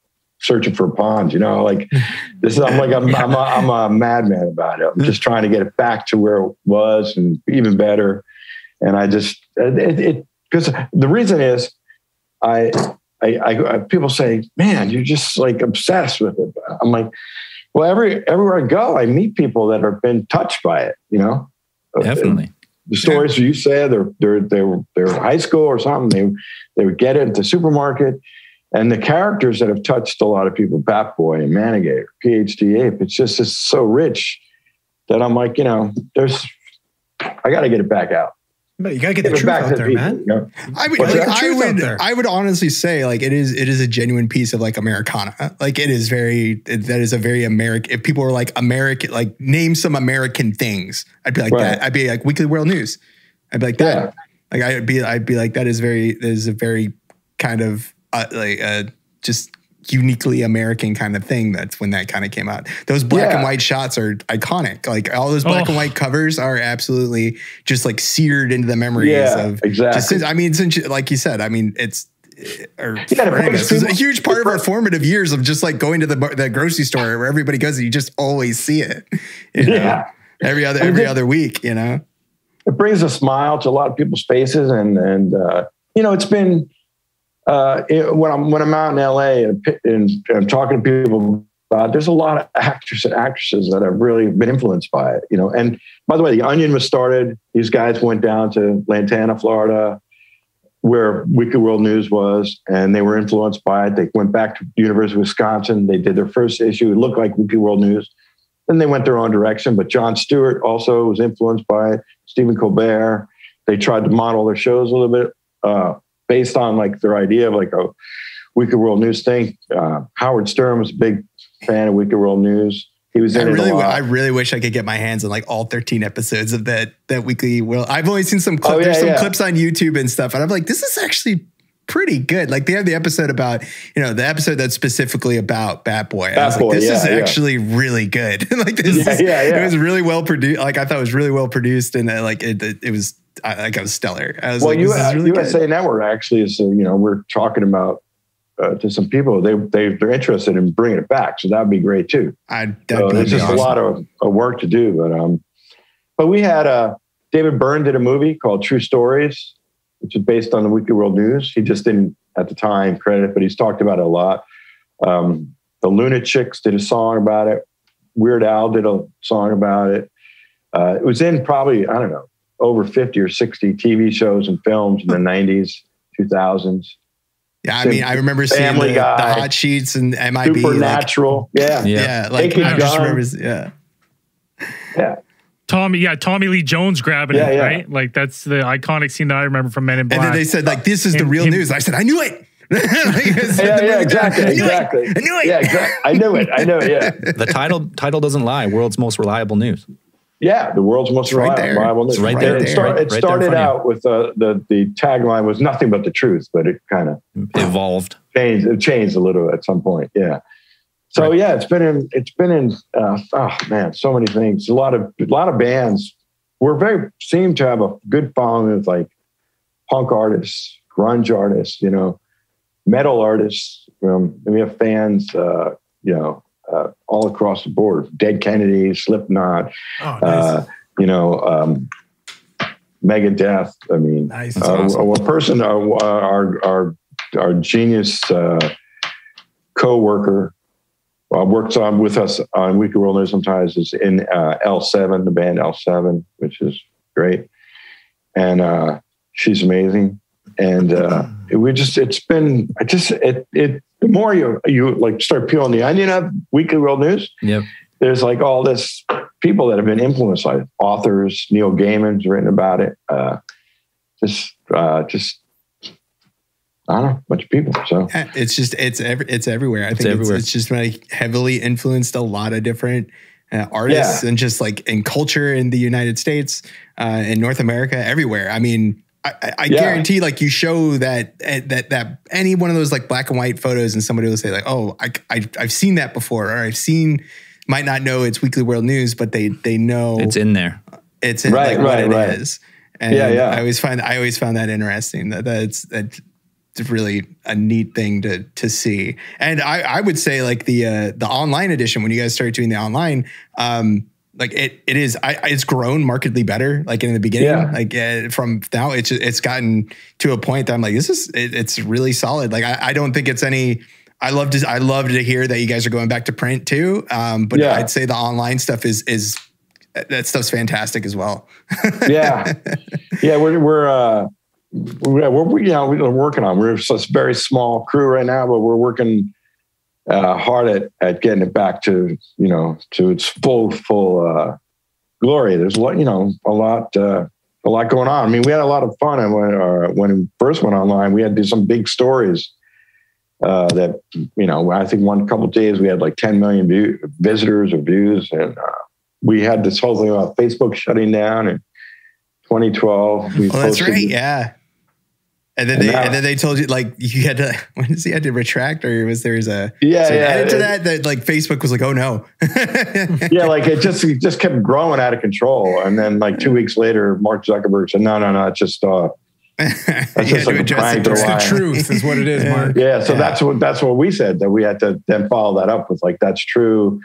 searching for a pond, you know, like [LAUGHS] this is I'm like I'm I'm a, I'm a madman about it. I'm just trying to get it back to where it was and even better. And I just it, it because the reason is I, I, I, people say, man, you're just like obsessed with it. I'm like, well, every, everywhere I go, I meet people that have been touched by it, you know? Uh, Definitely. The stories you said, they're, they're, they were, they're high school or something. They, they would get it at the supermarket and the characters that have touched a lot of people, Bat Boy and Manigator, PhD Ape, it's just, it's so rich that I'm like, you know, there's, I got to get it back out. But you gotta get the truth back out there, people, man. you know? I mean, What's like, that? I Truth out would, there. I would honestly say, like, it is, it is a genuine piece of like Americana. Like, it is very, it, that is a very American. If people were like American, like, name some American things, I'd be like Right. that. I'd be like Weekly World News. I'd be like that. Like, I'd be, I'd be like that is very, that is a very kind of uh, like uh, just uniquely American kind of thing. That's when that kind of came out. Those black Yeah. and white shots are iconic. Like all those black Oh. and white covers are absolutely just like seared into the memories Yeah, of exactly. just since, I mean, since you- like you said, I mean, it's or Yeah, it for brings us, it was a huge part of our formative years of just like going to the the grocery store where everybody goes and you just always see it. you know? Yeah. every other every it- other week. You know, it brings a smile to a lot of people's faces and and uh, you know it's been uh, it, when I'm when I'm out in LA and, and I'm talking to people about there's a lot of actors and actresses that have really been influenced by it you know? And by the way the Onion was started. These guys went down to Lantana Florida where Weekly World News was and they were influenced by it. They went back to University of Wisconsin. They did their first issue it looked like Weekly World News. Then they went their own direction but Jon Stewart also was influenced by it. Stephen Colbert. They tried to model their shows a little bit uh, based on like their idea of like a Weekly World News thing. Uh, Howard Stern was a big fan of Weekly World News. He was I in it really, a lot. I really wish I could get my hands on like all 13 episodes of that that weekly. Well, I've only seen some clips. Oh, yeah, There's some yeah. clips on YouTube and stuff, and I'm like, this is actually pretty good. Like they have the episode about, you know, the episode that's specifically about Bat Boy. I Bat was Boy, like, this is yeah, yeah. actually really good. [LAUGHS] like this, Yeah, is, yeah, yeah. it was really well produced. Like I thought it was really well produced, and uh, like it, it, it was I, like I was stellar. I was well, like, you, really USA good. Network actually is, uh, you know, we're talking about uh, to some people. They they they're interested in bringing it back, so that'd be great too. I So that'd be there's just awesome. a lot of, of work to do, but um, but we had uh, David Byrne did a movie called True Stories, which is based on the Weekly World News. He just didn't at the time credit, but he's talked about it a lot. Um, the Lunatics did a song about it. Weird Al did a song about it. Uh, it was in probably I don't know over fifty or sixty TV shows and films in the '90s, 2000s. Yeah, I mean, I remember seeing Family the, the hot sheets and MIB. Like, Supernatural, yeah, yeah, like Naked I just Gun. remember, yeah. yeah. Tommy, yeah, Tommy Lee Jones grabbing Yeah, it, yeah. right? Like that's the iconic scene that I remember from Men in Black. And then they said, like, this is the real him- news. I said, I knew it. [LAUGHS] Like, Yeah, yeah, movie- exactly, I knew exactly. It. I knew it. Yeah, exactly. I knew it. I knew it. Yeah. [LAUGHS] The title title doesn't lie. World's most reliable news. Yeah, the world's most right reliable, there. reliable It's right there. It, start- Right- it right started out with uh, the the tagline was nothing but the truth, but it kind of Evolved. changed. It changed a little at some point. Yeah. So yeah, it's been in. It's been in. Uh, oh man, so many things. A lot of a lot of bands. We're very seem to have a good following of like punk artists, grunge artists, you know, metal artists. Um, and we have fans, uh, you know, uh, all across the board. Dead Kennedy, Slipknot, Oh, nice. uh, you know, um, Megadeth. I mean, nice. uh, a person, uh, our our our genius uh, co-worker uh, works on with us on Weekly World News sometimes is in uh, L7, the band L7, which is great, and uh, she's amazing. And uh, it, we just it's been I just it it the more you you like start peeling the onion of Weekly World News, Yep. there's like all this people that have been influenced by it. authors. Neil Gaiman's written about it. Uh, just, uh, just I don't know, a bunch of people. So Yeah, it's just it's every, it's everywhere. I think it's, it's just like heavily influenced a lot of different uh, artists Yeah. and just like in culture in the United States, uh, in North America, everywhere. I mean, I, I, Yeah. guarantee like you show that eh, that that any one of those like black and white photos and somebody will say like, oh, I, I I've seen that before, or I've seen. Might not know it's Weekly World News, but they they know It's in there. it's in Right, like what right, it right. is. And Yeah, yeah. I always find I always found that interesting. That that's that's really a neat thing to to see. And I I would say like the uh, the online edition when you guys started doing the online, um, like it it is I, it's grown markedly better. Like in the beginning, Yeah. like uh, from now it's it's gotten to a point that I'm like this is it, it's really solid. Like I, I don't think it's any. I love to I love to hear that you guys are going back to print too. Um, but Yeah. I'd say the online stuff is is that stuff's fantastic as well. [LAUGHS] yeah, yeah, we're we're uh, we're, we're you know we're working on. We're just a very small crew right now, but we're working uh, hard at at getting it back to you know to its full full uh, glory. There's a lot you know a lot. Uh, a lot going on. I mean, we had a lot of fun, and when uh, when we first went online, we had to do some big stories. Uh, that you know, I think one couple of days we had like 10 million view, visitors or views, and uh, we had this whole thing about Facebook shutting down in 2012. We Oh, that's right. Yeah. And then And they now- and then they told you like you had to when does he had to retract or was there's a Yeah, so yeah, added to it- that that like Facebook was like oh no [LAUGHS] yeah, like it just it just kept growing out of control, and then like two weeks later, Mark Zuckerberg said, "No, no, no, it's just uh, [LAUGHS] That's just like a adjust prank it to to It's the truth, is what it is, [LAUGHS] Mark. Yeah, so Yeah. that's what that's what we said that we had to then follow that up with like that's true.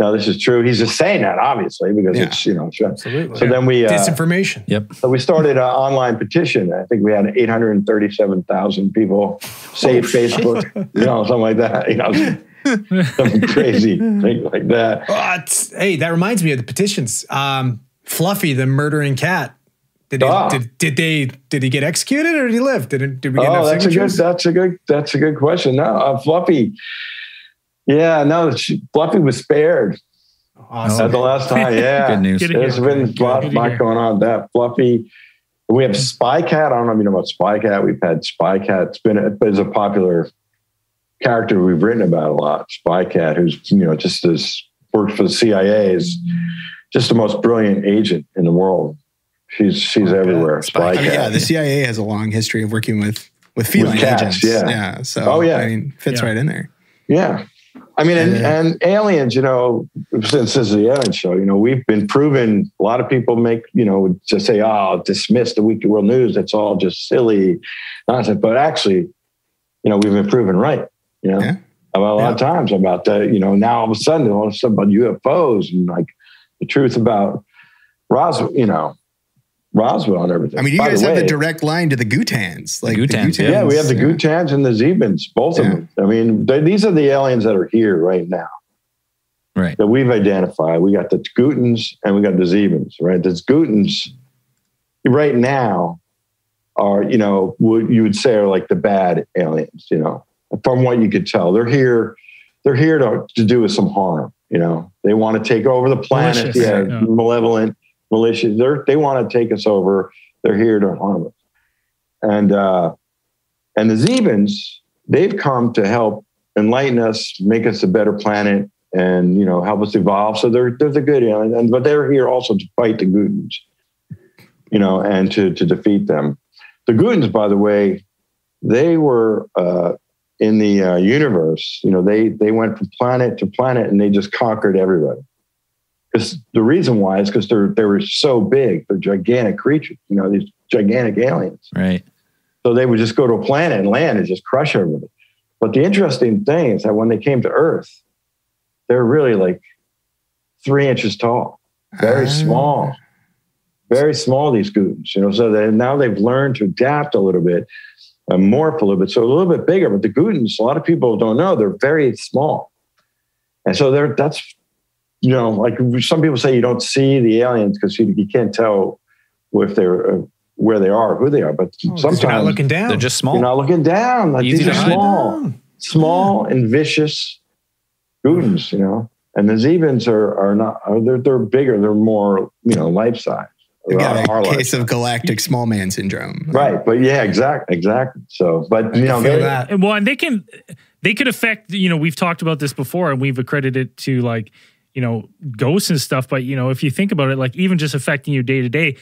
No, this is true. He's just saying that obviously because Yeah. it's you know. Sure. Absolutely. So then we uh, Disinformation. Yep. so we started an online petition. I think we had eight hundred and thirty-seven thousand people save Facebook, you know, something like that. You know, [LAUGHS] something crazy thing like that. It's- hey, that reminds me of the petitions. Um, Fluffy, the murdering cat. Did, he, Ah. did, did they did he get executed or did he live? Did, it, did we get Oh, enough that's a good. That's a good. That's a good question. No, uh, Fluffy. Yeah, no, she, Fluffy was spared Awesome. at the last [LAUGHS] time. Yeah, Good news. Good to There's been a lot, lot going on. That Fluffy. We have Spy Cat. I don't know if you know about Spy Cat. We've had Spy Cat. It's been a, it's a popular character we've written about a lot. Spy Cat, who's you know just as works for the CIA, is just the most brilliant agent in the world. She's she's everywhere. Spy I mean, Cat. yeah, the CIA has a long history of working with with feline cats, agents. yeah. yeah. So Oh, yeah. I mean, fits Yeah. right in there. Yeah. I mean, and, and aliens, you know, since this is the alien show, you know, we've been proven a lot of people make, you know, just say, oh, dismiss the Weekly World News. That's all just silly nonsense. But actually, you know, we've been proven right, you know, Yeah. about a lot of times about that, you know, now all of a sudden, all of a sudden about UFOs and like the truth about Roswell, you know, Roswell and everything. I mean, you By guys have way- the direct line to the Gutans. Like Gutans, yeah. yeah, we have the yeah. Gutans and the Zebans, both of them. I mean, they, these are the aliens that are here right now Right. that we've identified. We got the Gutans and we got the Zebans, right? The Gutans right now are, you know, what you would say are like the bad aliens, you know, from what you could tell. They're here, they're here to, to do us some harm, you know. They want to take over the planet. Malicious, Yeah, yeah. malevolent, malicious. They're, they want to take us over. They're here to harm us. And uh and the Zebans, they've come to help enlighten us, make us a better planet, and you know help us evolve. So they're they're the good aliens, and but they're here also to fight the Gutans, you know, and to to defeat them. The Gutans, by the way, they were uh, in the uh, universe. You know, they they went from planet to planet, and they just conquered everybody. Because the reason why is because they're they were so big, they're gigantic creatures. You know, these gigantic aliens. Right. So they would just go to a planet and land and just crush everybody. But the interesting thing is that when they came to Earth, they're really like three inches tall, very Ah. small, very small. These Gutans, you know. So they, now they've learned to adapt a little bit, uh, morph a little bit, so a little bit bigger. But the Gutans, a lot of people don't know, they're very small, and so they're that's you know like some people say you don't see the aliens because you, you can't tell if they're uh, where they are, who they are. But Oh, 'cause you're not sometimes looking down. They're just small. you're not looking down. Like Easy these to are hide. small, small and vicious Gutans, you know. And the Zebans are are not. Are, they're they're bigger. They're more you know life size. We got Our a life case of galactic small man syndrome. Right, but yeah, exactly, exactly. So, but you know, feel they, that. Well, and they can they could affect. You know, we've talked about this before, and we've accredited it to like you know ghosts and stuff. But you know, if you think about it, like even just affecting you day to day,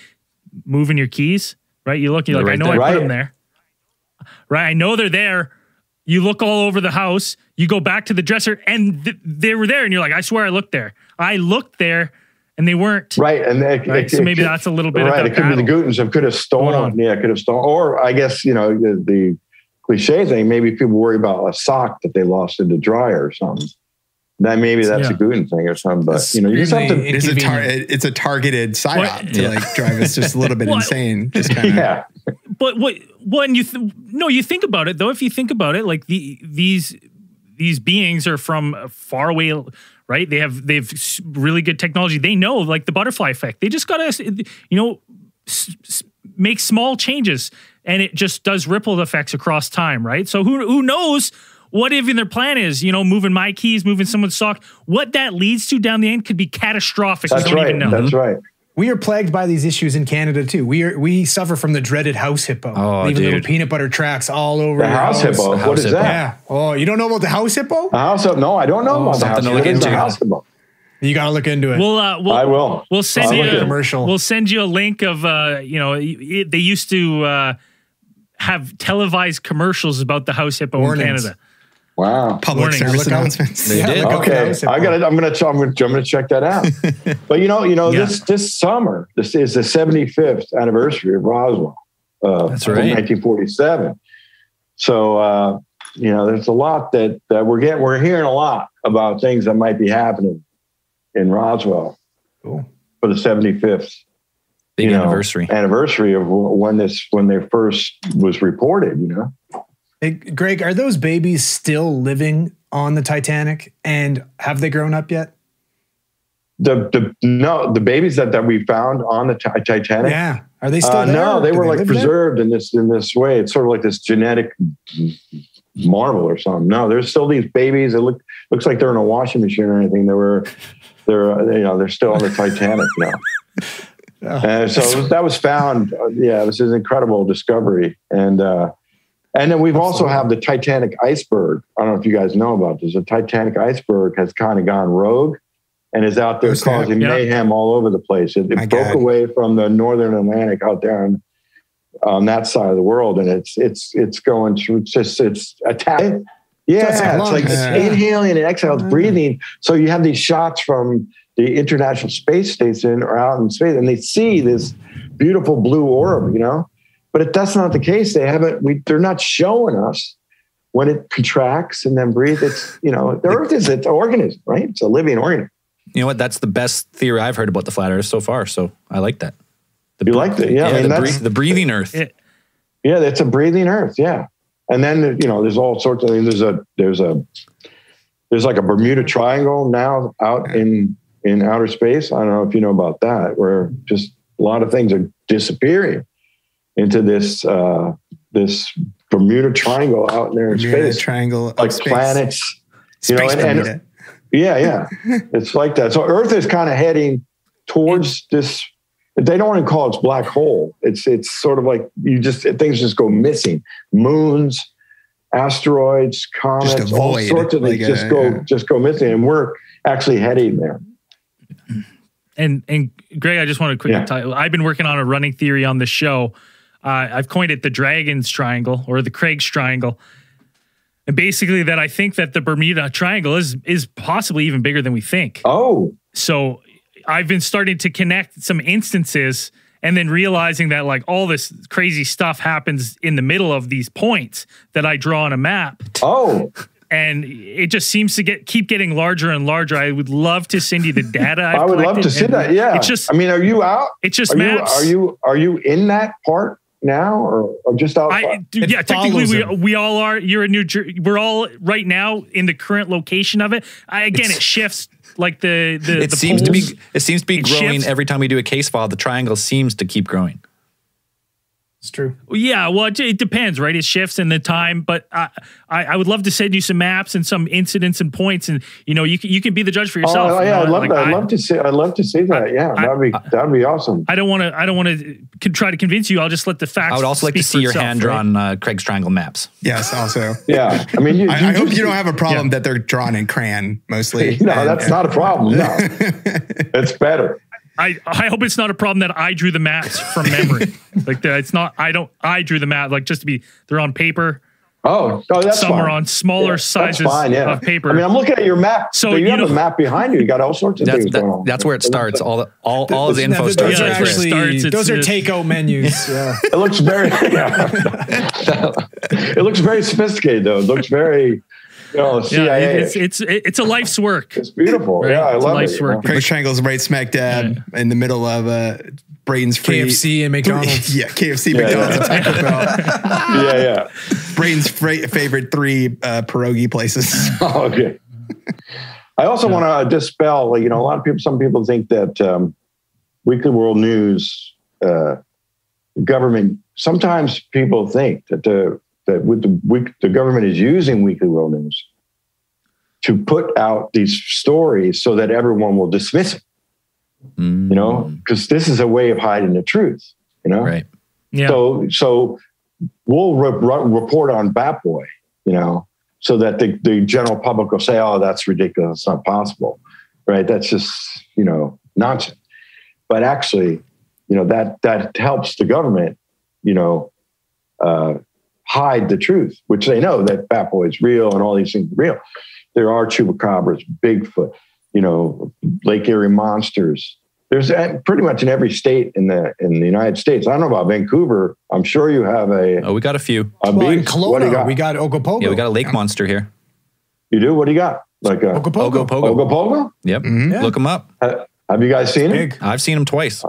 moving your keys, right? You look, you're like, I know there. I put Right. them there, right? I know they're there. You look all over the house. You go back to the dresser, and th- they were there, and you're like, I swear I looked there. I looked there, and they weren't. right, and they, Right, it- so maybe that's a little bit of right. It could be the battle. Gutans that could have stolen. Yeah, could have stolen. Or I guess you know the, the cliche thing. Maybe people worry about a sock that they lost in the dryer or something. That maybe that's Yeah. a Gutan thing or something. But you know, you just have to. It's a tar- it's a targeted psyop What- to Yeah. like drive us just a little bit [LAUGHS] What- insane. Just kind of Yeah, but what when you th- no you think about it though if you think about it like the these these beings are from far away right they have they've really good technology they know like the butterfly effect they just gotta you know s- s- make small changes and it just does ripple effects across time right so who who knows what even their plan is you know moving my keys moving someone's sock what that leads to down the end could be catastrophic that's right. even know That's right. We are plagued by these issues in Canada too. We are we suffer from the dreaded house hippo, Oh, leaving little peanut butter tracks all over The your house hippo. house What is hippo. that? Yeah. Oh, you don't know about the house hippo? The house hippo. No, I don't know about the house. to hippo. look What is the into. house hippo? You got to look into it. we'll uh we'll, I will. We'll send I'll you look at it. Commercial. We'll send you a link of uh, you know, it, they used to uh, have televised commercials about the house hippo Warnings. in Canada. Wow. public Warning. service Look out. announcements. They did. look out for the Okay. I got. I'm gonna. I'm gonna. I'm gonna check that out. [LAUGHS] but you know, you know, Yeah. this this summer, this is the 75th anniversary of Roswell. uh, That's right. 1947. So uh, you know, there's a lot that that we're getting. We're hearing a lot about things that might be happening in Roswell Cool. for the 75th Big you know, anniversary. anniversary of when this when they first was reported. You know, Hey, Greg, are those babies still living on the Titanic? And have they grown up yet? the the no the babies that that we found on the Ti- Titanic. Yeah. Are they still Uh, there? no, they Do were like live there? preserved in this in this way. It's sort of like this genetic marvel or something. No, there's still these babies. It look looks like they're in a washing machine or anything. They were they're uh, you know they're still on the Titanic now. [LAUGHS] And so that was found. uh, yeah, this is an incredible discovery. And uh, and then we've also have the Titanic iceberg. I don't know if you guys know about this. The Titanic iceberg has kind of gone rogue and is out there causing Yeah. mayhem all over the place. It, it broke God. away from the northern Atlantic out there on, on that side of the world, and it's it's it's going through. It's just it's attacking. Yeah, it's like it's like Yeah. inhaling and exhaling, breathing. So you have these shots from the International Space Station or out in space, and they see this beautiful blue orb, you know. But if that's not the case, they haven't. We they're not showing us when it contracts and then breathes. It's you know, the Earth is it's an organism, right? It's a living organism. You know what? That's the best theory I've heard about the flat Earth so far. So I like that. The, You liked it, yeah. I mean, the, that's- breath- the breathing Earth. It- Yeah, it's a breathing Earth. Yeah, and then you know, there's all sorts of. Things. There's a there's a there's like a Bermuda Triangle now out in in outer space. I don't know if you know about that, where just a lot of things are disappearing into this uh, this Bermuda Triangle out there in Bermuda space, Triangle, like space. planets. You know, and, and yeah, yeah. [LAUGHS] it's like that. So Earth is kind of heading towards this. They don't want to call it black hole. It's it's sort of like you just things just go missing. Moons, asteroids, comets, Just all void, sorts of things like a- just go yeah. just go missing, and we're actually heading there. And and Greg, I just want to quickly Yeah. tell you, I've been working on a running theory on the show. Uh, I've coined it the Dragon's Triangle or the Craig's Triangle. And basically that I think that the Bermuda Triangle is is possibly even bigger than we think. Oh, So I've been starting to connect some instances and then realizing that like all this crazy stuff happens in the middle of these points that I draw on a map oh, and it just seems to get keep getting larger and larger. I would love to send you the [LAUGHS] data. I would love to see that. Yeah, it's just I mean, are you out? it's just Are you, maps. are you are you in that part now, or, or just outside? I, dude, yeah, technically we him. we all are. You're in New Jersey. We're all right now in the current location of it. I, again, it shifts like the the. It the seems to be it seems to be It growing shifts. every time we do a case file. The triangle seems to keep growing. It's true. Yeah, well, it, it depends, right? It shifts in the time, but I, I I would love to send you some maps and some incidents and points, and you know you can you can be the judge for yourself. Oh you yeah, know, I'd love like, that. I'd I- love to see. I'd love to see that. Yeah, I- that'd be that'd be awesome. I don't want to. I don't want to try to convince you. I'll just let the facts. I would also like to see your itself, hand right? drawn uh, Craig's triangle maps. Yes, also. [LAUGHS] Yeah, I mean, you, I, you I hope you don't have a problem that they're drawn in crayon mostly. [LAUGHS] No, And- that's not a problem. No, [LAUGHS] it's better. I, I hope it's not a problem that I drew the maps from [LAUGHS] memory. like that, it's not. I don't. I drew the map. Like just to be, they're on paper. Oh, no, that's Some are on smaller Yeah, sizes that's fine, yeah. of paper. I mean, I'm looking at your map. So, So, you, you have know- a map behind you. You got all sorts of That's things that- going on. that's where it starts. All the, all all the info No, starts those are Yeah, right that's where it there. actually starts. those are It's- takeout menus. [LAUGHS] Yeah. It looks very. [LAUGHS] it looks very sophisticated, though. It looks very, you know, yeah, CIA. it's it's it's a life's work. It's beautiful. Right. Yeah, I It's love life's it. you work. know. Craig's Triangle's right smack dab in the middle of uh, Braden's free KFC and McDonald's. [LAUGHS] yeah, KFC, Yeah, McDonald's, and Taco Bell. [LAUGHS] Yeah, yeah. Braden's fra- favorite three uh, pierogi places. [LAUGHS] Oh, okay. I also want to dispel, like, you know, a lot of people, some people think that um, Weekly World News, uh, government, sometimes people think that the, that with the week, the government is using Weekly World News to put out these stories so that everyone will dismiss it, Mm, you know, because this is a way of hiding the truth, you know? right. Yeah. So, so we'll re- re- report on Bat Boy, you know, so that the, the general public will say, "Oh, that's ridiculous. It's not possible." Right? That's just you know nonsense. But actually, you know that that helps the government, you know, uh, hide the truth, which they know that Bat Boy is real and all these things are real. There are chupacabras, Bigfoot, you know, Lake Erie monsters, there's uh, pretty much in every state in the in the United States. I don't know about Vancouver. I'm sure you have a. Oh, we got a few. A Well, in beach. What do you got? we got Ogopogo. Yeah, we got a lake monster here. you do? What do you got? Like a Ogopogo. Ogopogo. Ogopogo? Yep. Yeah. Look them up. Ha- Have you guys seen it? I've seen them twice.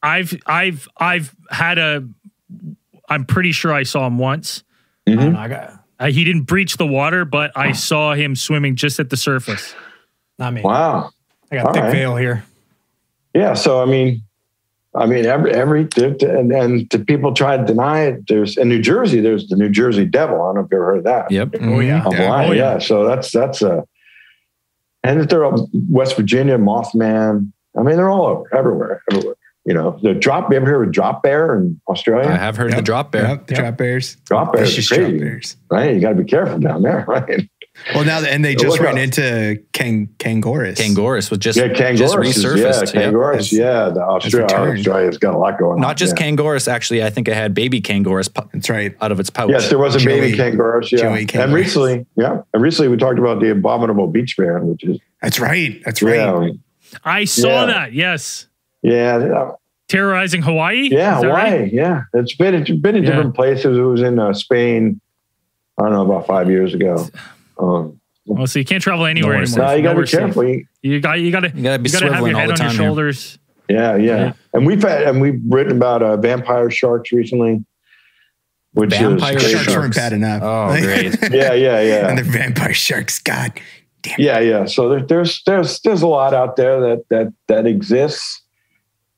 I've I've I've had a. I'm pretty sure I saw him once. I don't know, I got Uh, he didn't breach the water, but I saw him swimming just at the surface. not me. Wow. I got All thick right. veil here. Yeah. So I mean, I mean every every and and to people try to deny it. There's in New Jersey. There's the New Jersey Devil. I don't know if you ever heard of that. Yep. Oh yeah. Of Yeah. Oh, yeah. yeah. So that's that's a. And if they're up West Virginia, Mothman. I mean, they're all over, everywhere, everywhere. You know, the drop. You ever hear of drop bear in Australia? I have heard the drop bear. Yep, the drop bears. Drop bears Vicious is drop bears. right? You got to be careful down there, [LAUGHS] right? Well, now and they So just ran up. into Kang Kangourus. Kangaroos was just, yeah, just kangaroos. Yeah, resurfaced. Yep. kangaroos. Yeah, the Australia. Australia's got a lot going on. Not just yeah. Kangaroos, actually. I think it had baby Kangaroos pu- That's right. out of its pouch. Yes, there was a baby Joey- kangaroos. Yeah, Joey and recently, yeah, and recently we talked about the abominable beach bear, which is That's right. That's right. yeah, I saw Yeah. that. Yes, yeah, terrorizing Hawaii. yeah. Hawaii. right? Yeah, it's been it's been in Yeah. different places. It was in uh, Spain. I don't know about five years ago. Um, Well, so you can't travel anywhere Nowhere anymore. no, you got to be Nowhere safe. careful. You- You got you got to You gotta be you have your head on your here. shoulders. Yeah, yeah, Yeah. And we've had and we've written about uh, vampire sharks recently, which Vampire is Sharks Sharks. weren't bad enough. Oh, [LAUGHS] great. Yeah, yeah, yeah. and the vampire sharks. God damn. Yeah, yeah. So there, there's there's there's a lot out there that that that exists.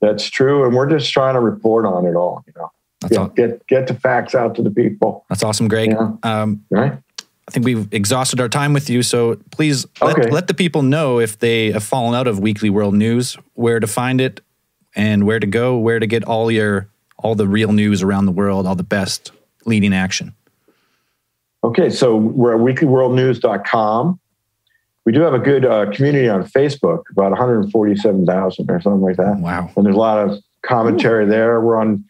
That's true, and we're just trying to report on it all. You know, Yeah, all, get get the facts out to the people. that's awesome, Greg. Yeah. Um, Right? I think we've exhausted our time with you. So please let, Okay. let the people know if they have fallen out of Weekly World News, where to find it, and where to go, where to get all your all the real news around the world, all the best leading action. Okay, so we're at weeklyworldnews.com. We do have a good uh, community on Facebook, about 147,000 or something like that. Wow. And there's a lot of commentary there. We're on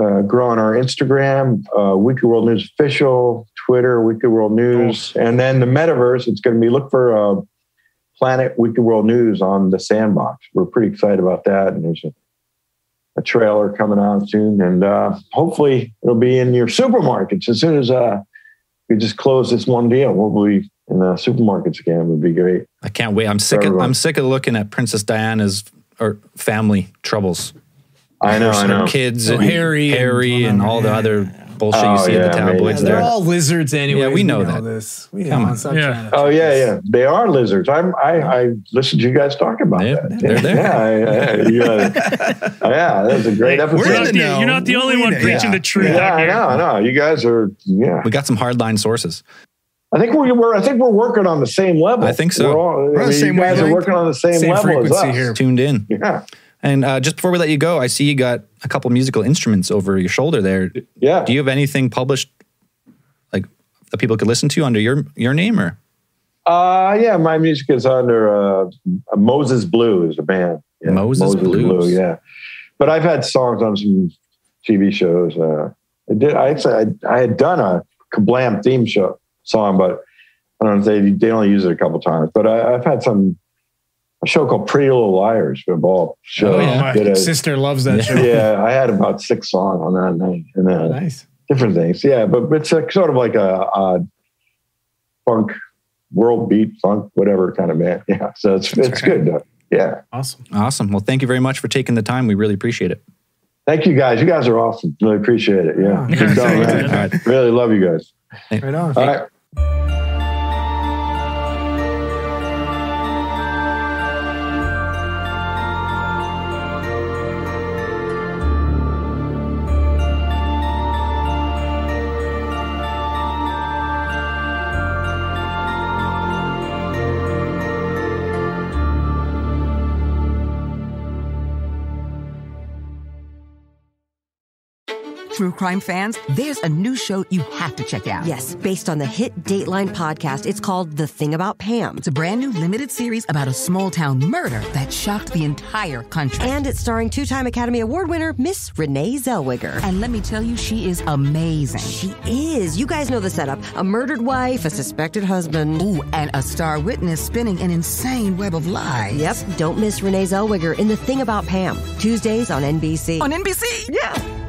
uh, growing our Instagram, uh, Weekly World News official, Twitter, Weekly World News, and then the metaverse. It's going to be look for uh, Planet Weekly World News on the Sandbox. We're pretty excited about that, and there's a, a trailer coming out soon, and uh, hopefully it'll be in your supermarkets as soon as uh, we just close this one deal. We'll be in the supermarkets again. It would be great. I can't wait. I'm sick. Of, I'm sick of looking at Princess Diana's or family troubles. I know, I Her know. kids, and Harry Harry, and, all the other bullshit you Oh, see in the tabloids. Yeah, they're all lizards anyway. Yeah, we know that. this. We Come know. on. Yeah. Oh yeah, yeah. They are lizards. I'm, I I listened to you guys talk about Yeah, that. they're there. Yeah, I- I- yeah, [LAUGHS] yeah. That was a great episode. You're not, the the, you're not the only We one preaching Yeah. the truth. yeah, I know, I know. You guys are. Yeah, We got some hardline sources. I think we're, we're I think we're working on the same level. I think so. We're, all, We're on I the mean, same you guys are working on the same, Same level as frequency us. here. Tuned in. Yeah, And uh, just before we let you go, I see you got a couple musical instruments over your shoulder there. yeah. Do you have anything published, like that people could listen to under your your name, or Uh, yeah, my music is under uh, Moses Blue is a band. Yeah, Moses Blues. yeah. But I've had songs on some TV shows. Uh, I did. I actually I, I had done a KaBlam theme show song, but I don't know. They they only use it a couple times. But I, I've had some a show called Pretty Little Liars for ball show. Oh, yeah. my a- sister loves that show. yeah, I had about six songs on that night, and uh, Nice. different things. Yeah, but it's a, sort of like a, a funk, world beat, funk, whatever kind of band. [LAUGHS] Yeah, so it's it's good. Yeah, Awesome. awesome? Well, thank you very much for taking the time. We really appreciate it. thank you guys. You guys are awesome. Really appreciate it. Yeah, Yeah. Good job, man. All right. Really love you guys. Right on. All right. True crime fans, there's a new show you have to check out. Yes, based on the hit Dateline podcast. It's called The Thing About Pam. It's a brand new limited series about a small town murder that shocked the entire country. And it's starring two time Academy Award winner Miss Renee Zellweger. And let me tell you, she is amazing. She is. You guys know the setup a murdered wife, a suspected husband. Ooh, and a star witness spinning an insane web of lies. Yep, don't miss Renee Zellweger in The Thing About Pam. Tuesdays on NBC. On NBC? Yeah.